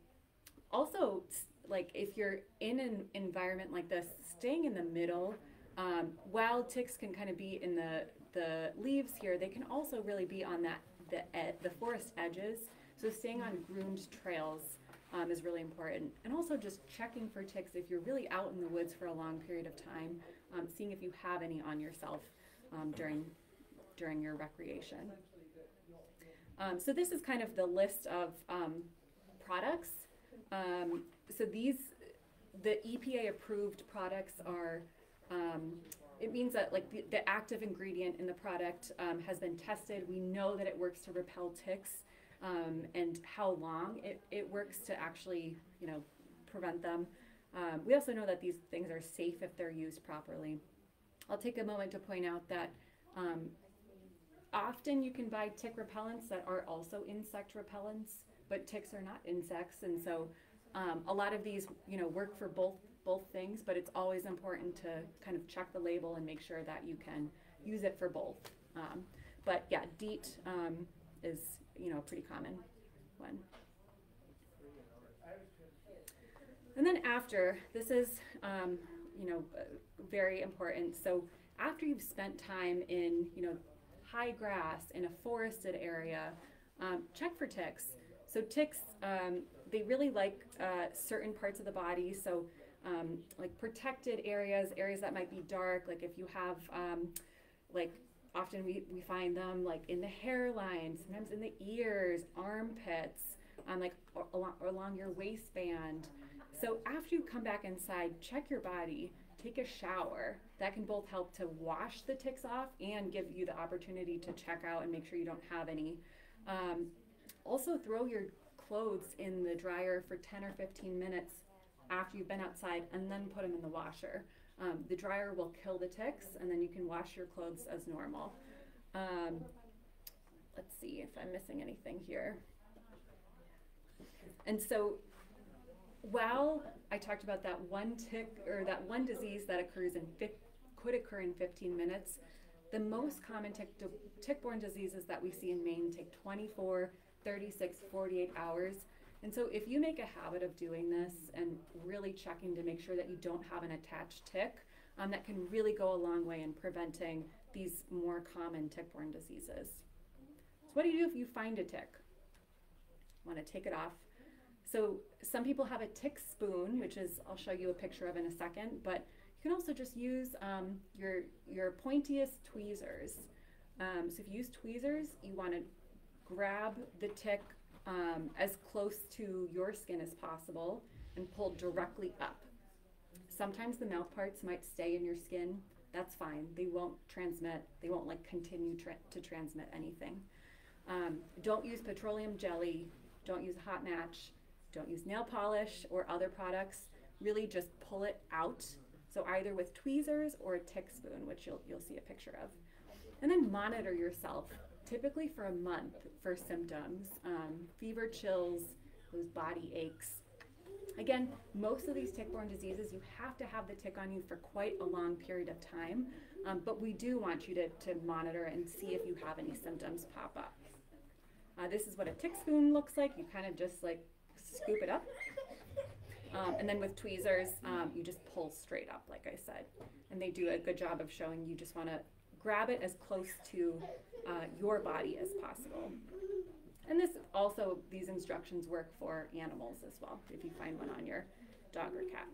also, like if you're in an environment like this, staying in the middle, um, while ticks can kind of be in the the leaves here, they can also really be on that the ed- the forest edges. So staying on groomed trails um, is really important, and also just checking for ticks if you're really out in the woods for a long period of time, um, seeing if you have any on yourself during during your recreation. Um, so this is kind of the list of um, products. Um, so these, the EPA approved products are, um, it means that like the, the active ingredient in the product um, has been tested. We know that it works to repel ticks um, and how long it, it works to actually, you know, prevent them. We also know that these things are safe if they're used properly. I'll take a moment to point out that um, often you can buy tick repellents that are also insect repellents, but ticks are not insects, and so um, a lot of these, you know, work for both both things. But it's always important to kind of check the label and make sure that you can use it for both. Um, but yeah, DEET um, is you know a pretty common one. And then after, this is, um, you know, uh, very important. So after you've spent time in, you know, high grass in a forested area, um, check for ticks. So ticks, um, they really like uh, certain parts of the body. So um, like protected areas, areas that might be dark. Like if you have, um, like often we, we find them like in the hairline, sometimes in the ears, armpits, um, like or, along, your waistband. So after you come back inside, check your body, take a shower. That can both help to wash the ticks off and give you the opportunity to check out and make sure you don't have any. Um, also, throw your clothes in the dryer for 10 or 15 minutes after you've been outside and then put them in the washer. Um, the dryer will kill the ticks and then you can wash your clothes as normal. Um, let's see if I'm missing anything here. And so while I talked about that one tick or that one disease that occurs in could occur in 15 minutes, the most common tick tick-borne diseases that we see in Maine take 24, 36, 48 hours. And so if you make a habit of doing this and really checking to make sure that you don't have an attached tick, um, that can really go a long way in preventing these more common tick-borne diseases. So what do you do if you find a tick? Want to take it off? So some people have a tick spoon, which is I'll show you a picture of in a second, but you can also just use um, your your pointiest tweezers. Um, so if you use tweezers, you want to grab the tick um, as close to your skin as possible and pull directly up. Sometimes the mouth parts might stay in your skin. That's fine. They won't transmit. They won't like continue tra- to transmit anything. Um, don't use petroleum jelly. Don't use a hot match. Don't use nail polish or other products. Really just pull it out. So either with tweezers or a tick spoon, which you'll, you'll see a picture of. And then monitor yourself, typically for a month for symptoms, um, fever, chills, those body aches. Again, most of these tick-borne diseases, you have to have the tick on you for quite a long period of time, um, but we do want you to, to monitor and see if you have any symptoms pop up. Uh, this is what a tick spoon looks like. You kind of just like scoop it up. Um, and then with tweezers, um, you just pull straight up, like I said. And they do a good job of showing you just want to grab it as close to uh, your body as possible. And this also, these instructions work for animals as well, if you find one on your dog or cat.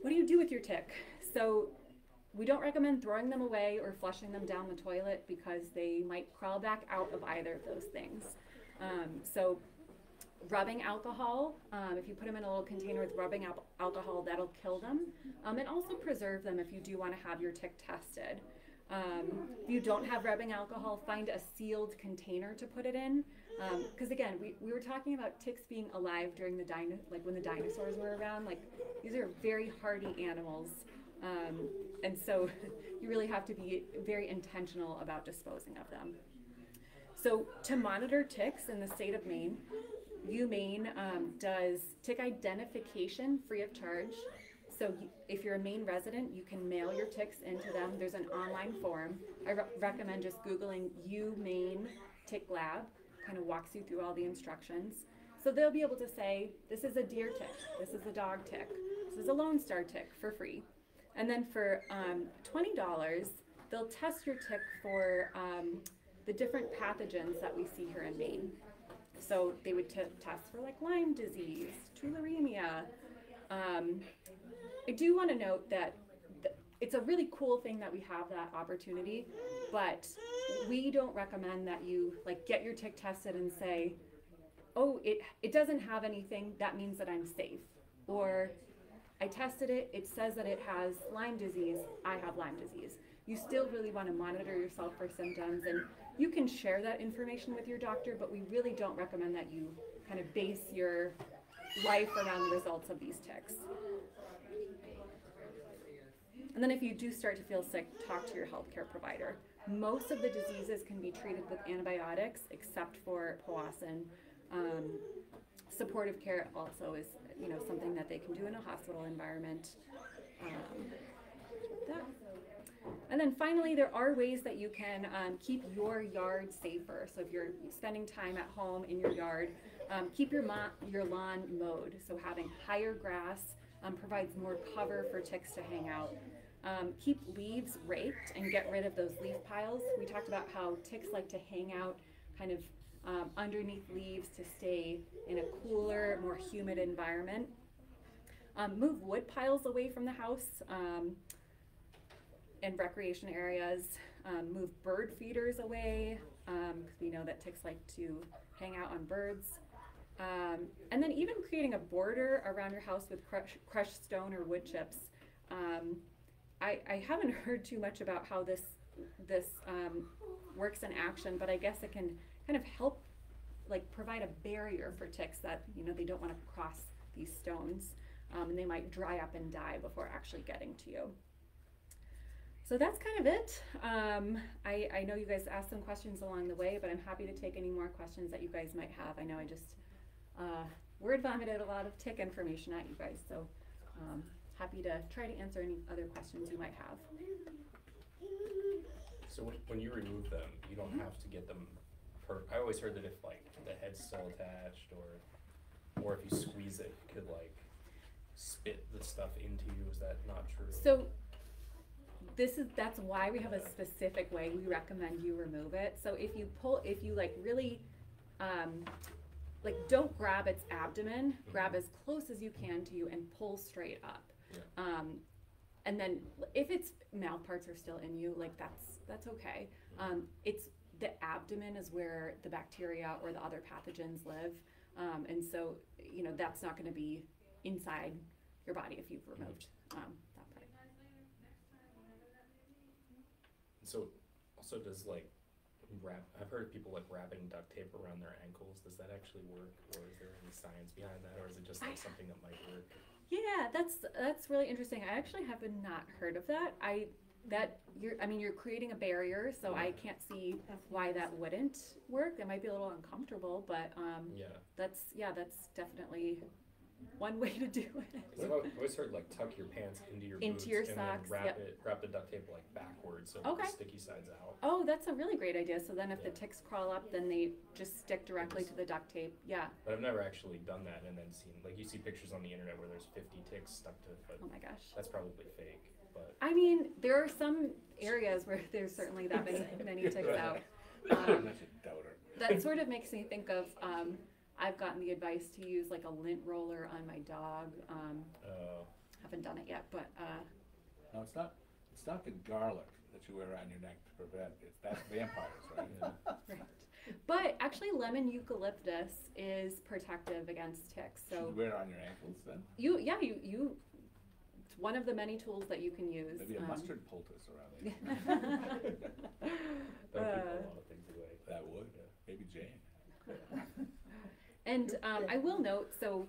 What do you do with your tick? So we don't recommend throwing them away or flushing them down the toilet because they might crawl back out of either of those things. Um, so rubbing alcohol, um, if you put them in a little container with rubbing al- alcohol, that'll kill them. Um, and also preserve them if you do want to have your tick tested. Um, if you don't have rubbing alcohol, find a sealed container to put it in. Because again, we, we were talking about ticks being alive during the dino- like when the dinosaurs were around. Like these are very hardy animals. Um, and so you really have to be very intentional about disposing of them. So to monitor ticks in the state of Maine, UMaine um, does tick identification free of charge. So you, if you're a Maine resident, you can mail your ticks into them. There's an online form. I re- recommend just Googling UMaine Tick Lab, kind of walks you through all the instructions. So they'll be able to say, this is a deer tick, this is a dog tick, this is a Lone Star tick for free. And then for um, $20, they'll test your tick for um, the different pathogens that we see here in Maine. So they would test for like Lyme disease, tularemia. Um, I do want to note that th- it's a really cool thing that we have that opportunity, but we don't recommend that you like get your tick tested and say, "Oh, it it doesn't have anything. That means that I'm safe." Or I tested it, it says that it has Lyme disease, I have Lyme disease. You still really want to monitor yourself for symptoms and you can share that information with your doctor, but we really don't recommend that you kind of base your life around the results of these ticks. And then if you do start to feel sick, talk to your healthcare provider. Most of the diseases can be treated with antibiotics except for Powassan. Um, supportive care also is, you know, something that they can do in a hospital environment. Um, that. And then finally, there are ways that you can um, keep your yard safer. So if you're spending time at home in your yard, um, keep your, your lawn mowed. So having higher grass um, provides more cover for ticks to hang out. Um, keep leaves raked and get rid of those leaf piles. We talked about how ticks like to hang out kind of um, underneath leaves to stay in a cooler, more humid environment. Um, move wood piles away from the house and recreation areas. Um, move bird feeders away because we know that ticks like to hang out on birds. Um, and then even creating a border around your house with crush, crushed stone or wood chips. Um, I, I haven't heard too much about how this this um, works in action, but I guess it can kind of help like provide a barrier for ticks that you know they don't want to cross these stones um, and they might dry up and die before actually getting to you so that's kind of it. Um, I, I know you guys asked some questions along the way but i'm happy to take any more questions that you guys might have. I know i just uh, word vomited a lot of tick information at you guys so um, happy to try to answer any other questions you might have. So when, when you remove them, you don't have to get them per, I always heard that if like the head's still attached or, or if you squeeze it, it could like spit the stuff into you, is that not true? So this is that's why we have a specific way we recommend you remove it. So if you pull if you like really um like don't grab its abdomen, grab as close as you can to you and pull straight up. Yeah. Um and then if its mouth parts are still in you, like that's that's okay. Um it's the abdomen is where the bacteria or the other pathogens live. Um, and so, you know, that's not going to be inside your body if you've removed um, So also does like wrap, I've heard people like wrapping duct tape around their ankles, does that actually work? Or is there any science behind that, or is it just like something that might work? Yeah, that's that's really interesting. I actually have not heard of that. I that you're I mean you're creating a barrier, so I can't see why that wouldn't work. It might be a little uncomfortable, but um, Yeah, that's yeah, that's definitely one way to do it. 'Cause I've al- always heard like tuck your pants into your Into boots your and socks, then wrap yep. it, wrap the duct tape like backwards so Okay. the sticky side's out. Oh, that's a really great idea. So then if the Yeah. ticks crawl up, then they just stick directly to the duct tape. Yeah. But I've never actually done that and then seen, like you see pictures on the internet where there's fifty ticks stuck to it, but Oh my gosh. that's probably fake, but. I mean, there are some areas where there's certainly that many, many ticks out. Um, That's a doubter. that sort of makes me think of um, I've gotten the advice to use like a lint roller on my dog. Um, Uh, haven't done it yet, but uh, No, it's not, it's not the garlic that you wear around your neck to prevent, it's, that's vampires, right? right. But actually, lemon eucalyptus is protective against ticks. Should So you wear it on your ankles then? you, yeah, you, you. It's one of the many tools that you can use. Maybe a um, mustard poultice around there. that would keep Uh, a lot of things away. That would, Yeah. maybe Jane. And um, I will note, so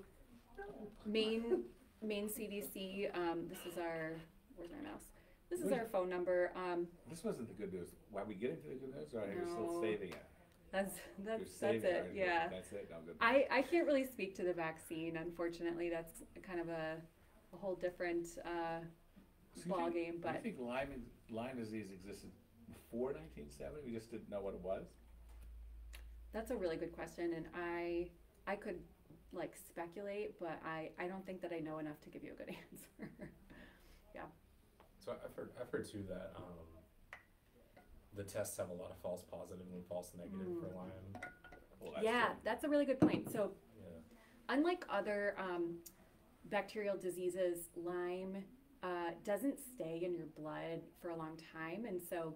Maine, Maine CDC, um, this is our where's my mouse? This is our phone number. Um, This wasn't the good news. Why are we getting to the good news or are you still saving it? that's You're that's that's saving it. Yeah. That's it, no good. I, I can't really speak to the vaccine, unfortunately. That's kind of a, a whole different uh, So you ball think- game. But you think Lyme, Lyme disease existed before nineteen seventy? We just didn't know what it was? that's a really good question, and I I could like speculate, but I, I don't think that I know enough to give you a good answer. Yeah. So I've heard, I've heard too that, um, the tests have a lot of false positive and false negative for Mm. Lyme, Well, that's yeah, true. that's a really good point. So yeah. unlike other um, bacterial diseases, Lyme uh, doesn't stay in your blood for a long time, and so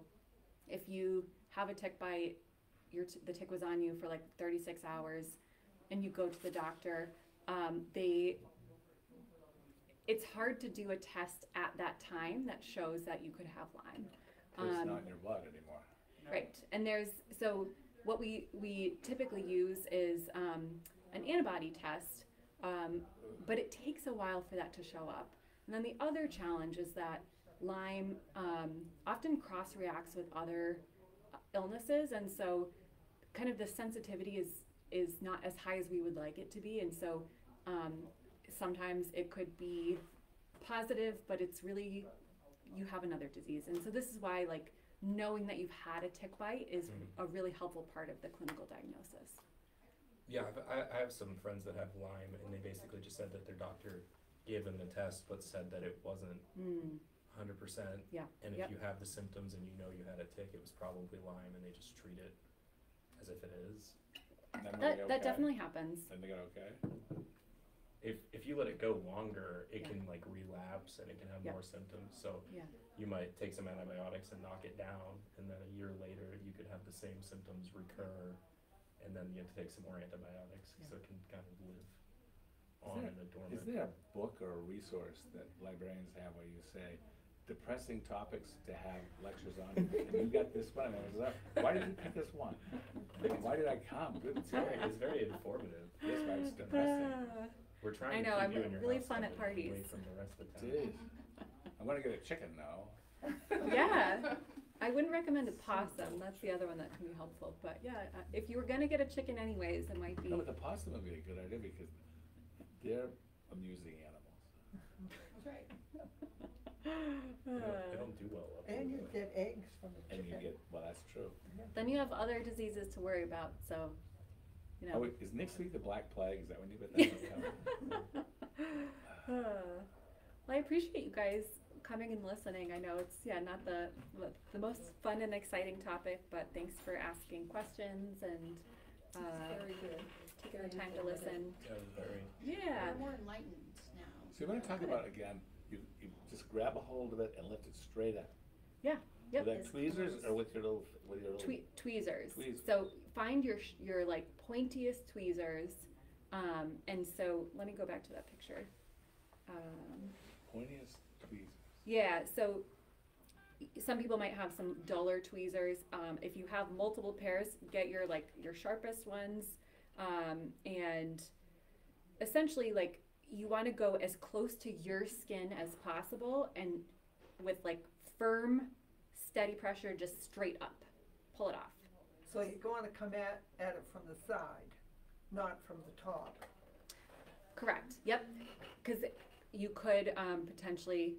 if you have a tick bite, your t- the tick was on you for like 36 hours, and you go to the doctor, um, they it's hard to do a test at that time that shows that you could have Lyme. So It's Um, not in your blood anymore. Right, and there's, so what we, we typically use is um, an antibody test, um, but it takes a while for that to show up. And then the other challenge is that Lyme um, often cross reacts with other uh, illnesses, and so kind of the sensitivity is is not as high as we would like it to be, and so um, sometimes it could be positive, but it's really you have another disease, and so this is why like knowing that you've had a tick bite is Mhm. a really helpful part of the clinical diagnosis. Yeah, I've, I, I have some friends that have Lyme, and they basically just said that their doctor gave them the test, but said that it wasn't Mm, hundred percent. Yeah, And if yep. you have the symptoms and you know you had a tick, it was probably Lyme, and they just treat it as if it is. That get that definitely happens. Then they get okay? If if you let it go longer, it Yeah. can like relapse and it can have Yep. more symptoms. So Yeah. you might take some antibiotics and knock it down, and then a year later you could have the same symptoms recur, and then you have to take some more antibiotics, so it can kind of live on there- in a dormant. Is there a book or a resource that librarians have where you say, depressing topics to have lectures on, and you got this one, and I was like, why did you pick this one? Like, Why did I come? Good It's very, it's very informative. Yes, but it's depressing. We're trying I to know, keep I'm you in your really house fun at Kevin, away from the rest of town. Jeez. I'm gonna get a chicken now. yeah, I wouldn't recommend a possum. That's the other one that can be helpful. But yeah, uh, if you were gonna get a chicken anyways, it might be. No, but the possum would be a good idea because they're amusing animals. That's right. They don't, they don't do well up And you here. get eggs from the And you chicken. get, well, that's true. then you have other diseases to worry about. So, you know. Oh, wait, is next week the Black Plague? Is that when you put that one coming? Well, I appreciate you guys coming and listening. I know it's yeah not the the most fun and exciting topic, but thanks for asking questions and uh, Very good. taking the time to listen. Yeah, very. Yeah, We're more enlightened now. So you wanna talk about, again, you, you just grab a hold of it and lift it straight up. yep. With that tweezers or with your little, with your little? Twe- tweezers. Tweez- So find your sh- your like pointiest tweezers, um, and so let me go back to that picture. Um, Pointiest tweezers. Yeah, so some people might have some duller tweezers. Um, if you have multiple pairs, get your like your sharpest ones, um, and essentially like you want to go as close to your skin as possible, and with like firm, steady pressure, just straight up, pull it off. So you're going to come at, at it from the side, not from the top. Correct. Yep. Because you could um, potentially.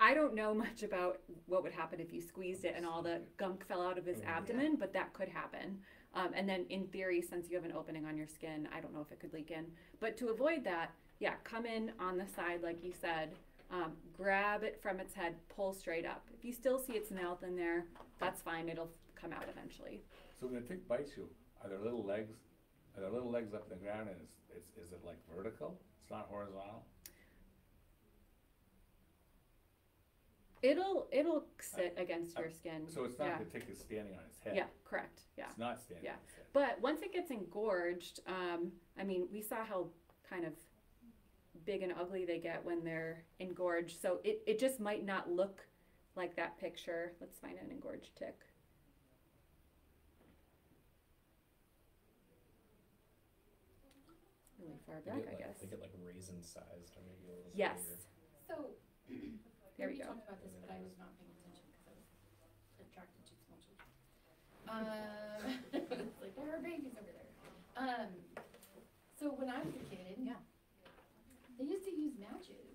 I don't know much about what would happen if you squeezed it and all the gunk fell out of his Mhm. abdomen, but that could happen. Um, and then, in theory, since you have an opening on your skin, I don't know if it could leak in. But to avoid that, yeah, come in on the side, like you said, um, grab it from its head, pull straight up. If you still see its mouth in there, that's fine. It'll come out eventually. So when a tick bites you, are there little legs, are there little legs up in the ground and is, is, is it like vertical? It's not horizontal? It'll it'll sit against your skin. So it's yeah. not the tick is standing on its head? Yeah, correct. Yeah. It's not standing Yeah. on its head? But once it gets engorged, um, I mean, we saw how kind of big and ugly they get when they're engorged. So it, it just might not look like that picture. Let's find an engorged tick. Really far back, get I guess. They get like raisin sized or maybe a little Yes. bigger. So, There we We go. talked about this, but I was not paying attention because I was attracted to small children. Um, it's like, there are babies over there. Um, so when I was a kid. Yeah. They used to use matches.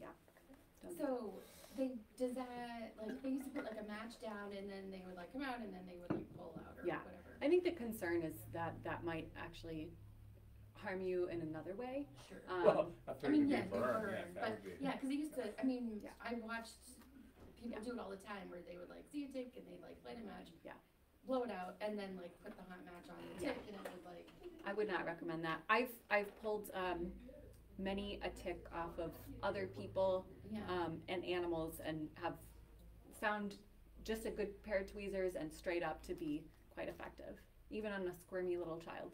Don't- So they, does that, like, they used to put like a match down and then they would like come out and then they would like pull out or Yeah. whatever. I think the concern is that that might actually harm you in another way. Sure. Um, Well, I I thought mean, you'd be yeah, they burned, burn, yes, that but, be. yeah, cause they used to, I mean, Yeah. I watched people Yeah. do it all the time where they would like see a tick and they like light a match. Yeah. Blow it out and then like put the hot match on the Yeah. tick and it would like, I would not recommend that. I've I've pulled um, many a tick off of other people yeah. um, and animals and have found just a good pair of tweezers and straight up to be quite effective, even on a squirmy little child.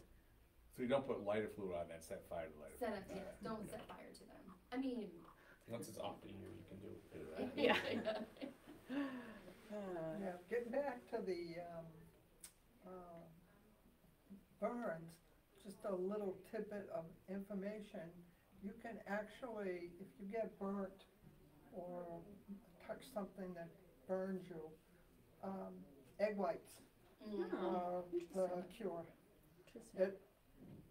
So you don't put lighter fluid on that, set fire to lighter. Set up, fluid. yes, don't set fire to them. I mean. Once it's off to you, you can do it. Do that. Yeah. Yeah, getting back to the, um, uh, burns, just a little tidbit of information. You can actually, if you get burnt or touch something that burns you, um, egg whites Mm. Oh, are the interesting. cure. Interesting. It,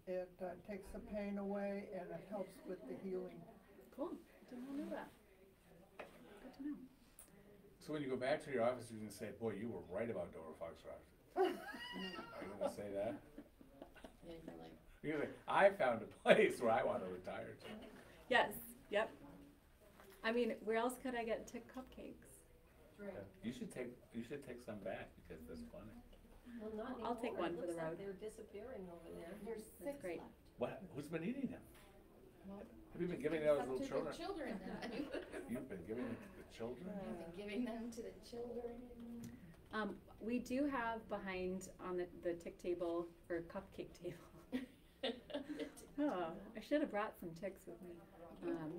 it uh, takes the pain away and it helps with the healing. Cool. Did not know that. Good to know. So when you go back to your office, you can say, boy, you were right about Dover-Foxcroft. Are you gonna say that? Yeah, you're like, You're gonna I found a place where I wanna retire to. Yes. Yep. I mean, where else could I get tick cupcakes? right. You should take, you should take some back, because there's plenty. Well, not I'll take anymore. one It for the looks like road. They're disappearing over there. There's six great. left. What, who's been eating them? Well, Have you been giving It's those up little to the children? children then. You've been giving them to the children? I've been giving them to the children. Um, we do have behind on the, the tick table or cupcake table. Oh, I should have brought some ticks with me. Um,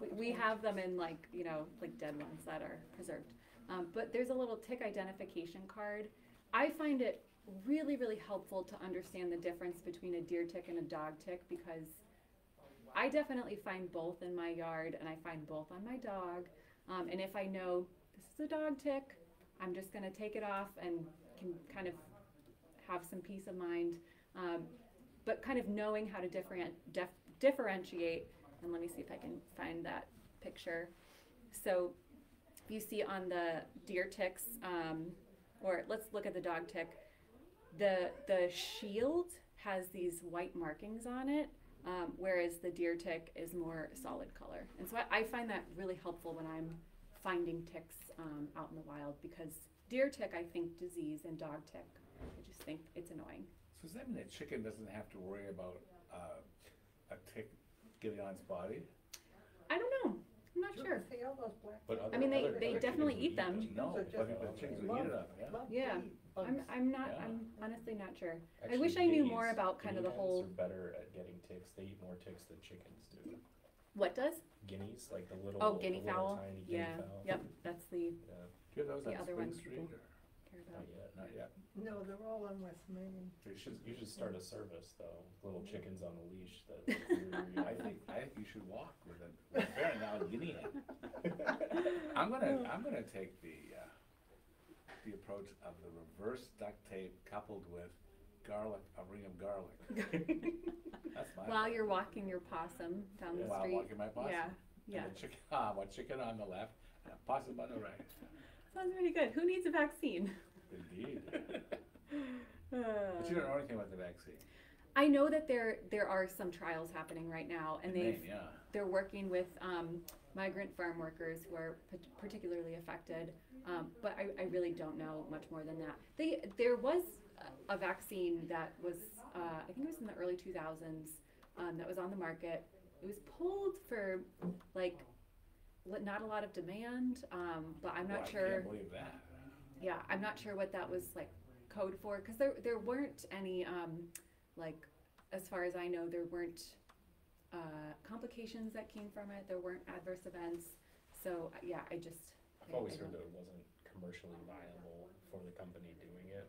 we, we have them in like, you know, like dead ones that are preserved. Um, but there's a little tick identification card. I find it really, really helpful to understand the difference between a deer tick and a dog tick because I definitely find both in my yard and I find both on my dog. Um, and if I know this is a dog tick, I'm just gonna take it off and can kind of have some peace of mind. Um, but kind of knowing how to different, def, differentiate, and let me see if I can find that picture. So you see on the deer ticks, um, or let's look at the dog tick. The the shield has these white markings on it, um, whereas the deer tick is more solid color. And so I, I find that really helpful when I'm finding ticks um, out in the wild because deer tick I think disease and dog tick I just think it's annoying. So does that mean that chicken doesn't have to worry about, uh, a tick getting on its body? I don't know. I'm not sure. See all those black. But other, I mean, they- other- they other definitely chickens eat would them. No, Those are but just the chickens love- will eat it up, yeah? love to Yeah. eat I'm. I'm not. Yeah. I'm honestly not sure. I wish I knew more about kind of the guinea whole. hens are better at getting ticks. They eat more ticks than chickens do. What does? Guineas, like the little, Oh, the guinea little fowl. tiny guinea Yeah. fowl. Yep. That's the Yeah, Do you have those The on other Spring ones Street or? Care not yet. Not yet. No, they're all in West Main. You should, you should start a service though, little chickens on a leash that. I think, I think you should walk with a, with a fair now guinea hen. I'm gonna, I'm gonna take the, uh, the approach of the reverse duct tape coupled with garlic, a ring of garlic. That's my. While you're walking your possum down the street. While street. walking my possum. Yeah. And Yeah. the chicken, ah, one chicken on the left, and a possum on the right. Sounds pretty good. Who needs a vaccine? Indeed. Uh, But you don't know anything about the vaccine. I know that there there are some trials happening right now, and Maine, yeah. they're working with um, migrant farm workers who are particularly affected. Um, but I, I really don't know much more than that. They there was a, vaccine that was uh, I think it was in the early 2000s um, that was on the market. It was pulled for like li- not a lot of demand, um, but I'm Well, not I sure. can't believe that. Yeah, I'm not sure what that was like code for because there there weren't any um, like as far as I know there weren't uh, complications that came from it. There weren't adverse events. So uh, yeah, I just I've always I heard don't- that it wasn't commercially viable for the company doing it.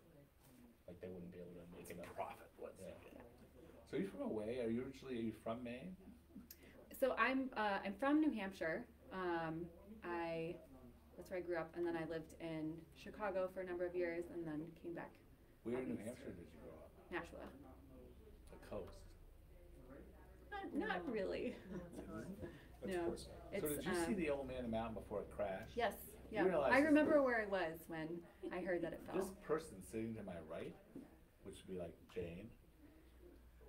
Like they wouldn't be able to make a enough. profit, what's Yeah. it? So you're from away, are you originally, are you from Maine? So I'm uh, I'm from New Hampshire. Um, I, that's where I grew up, and then I lived in Chicago for a number of years, and then came back Where in New Obvious. Hampshire did you grow up? Nashua. The coast. Not, not really. That's No, Portsmouth. So It's, did you see um, the old man in the mountain before it crashed? Yes, yeah. I remember where I was when I heard that it fell. This person sitting to my right, which would be like Jane,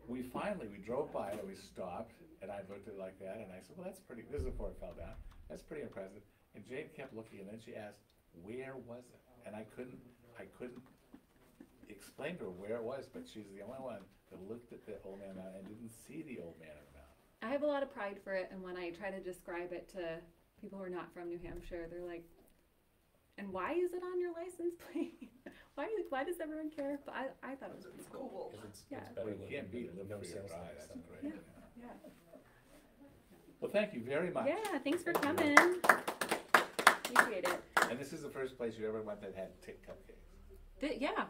we finally, we drove by and we stopped, and I looked at it like that, and I said, well, that's pretty, this is before it fell down, that's pretty impressive. And Jane kept looking, and then she asked, where was it? And I couldn't, I couldn't explain to her where it was, but she's the only one that looked at the old man mountain and didn't see the old man in the mountain. I have a lot of pride for it, and when I try to describe it to people who are not from New Hampshire, they're like, "And why is it on your license plate? why? Why does everyone care?" But I, I thought it was pretty cool. Cause it's, Yeah. it's better Well, you can't beat the live no sales die, that's stuff. great. Yeah. Yeah. Well, thank you very much. Yeah. Thanks for Thank coming. you. Appreciate it. And this is the first place you ever went that had tick cupcakes. Th- yeah.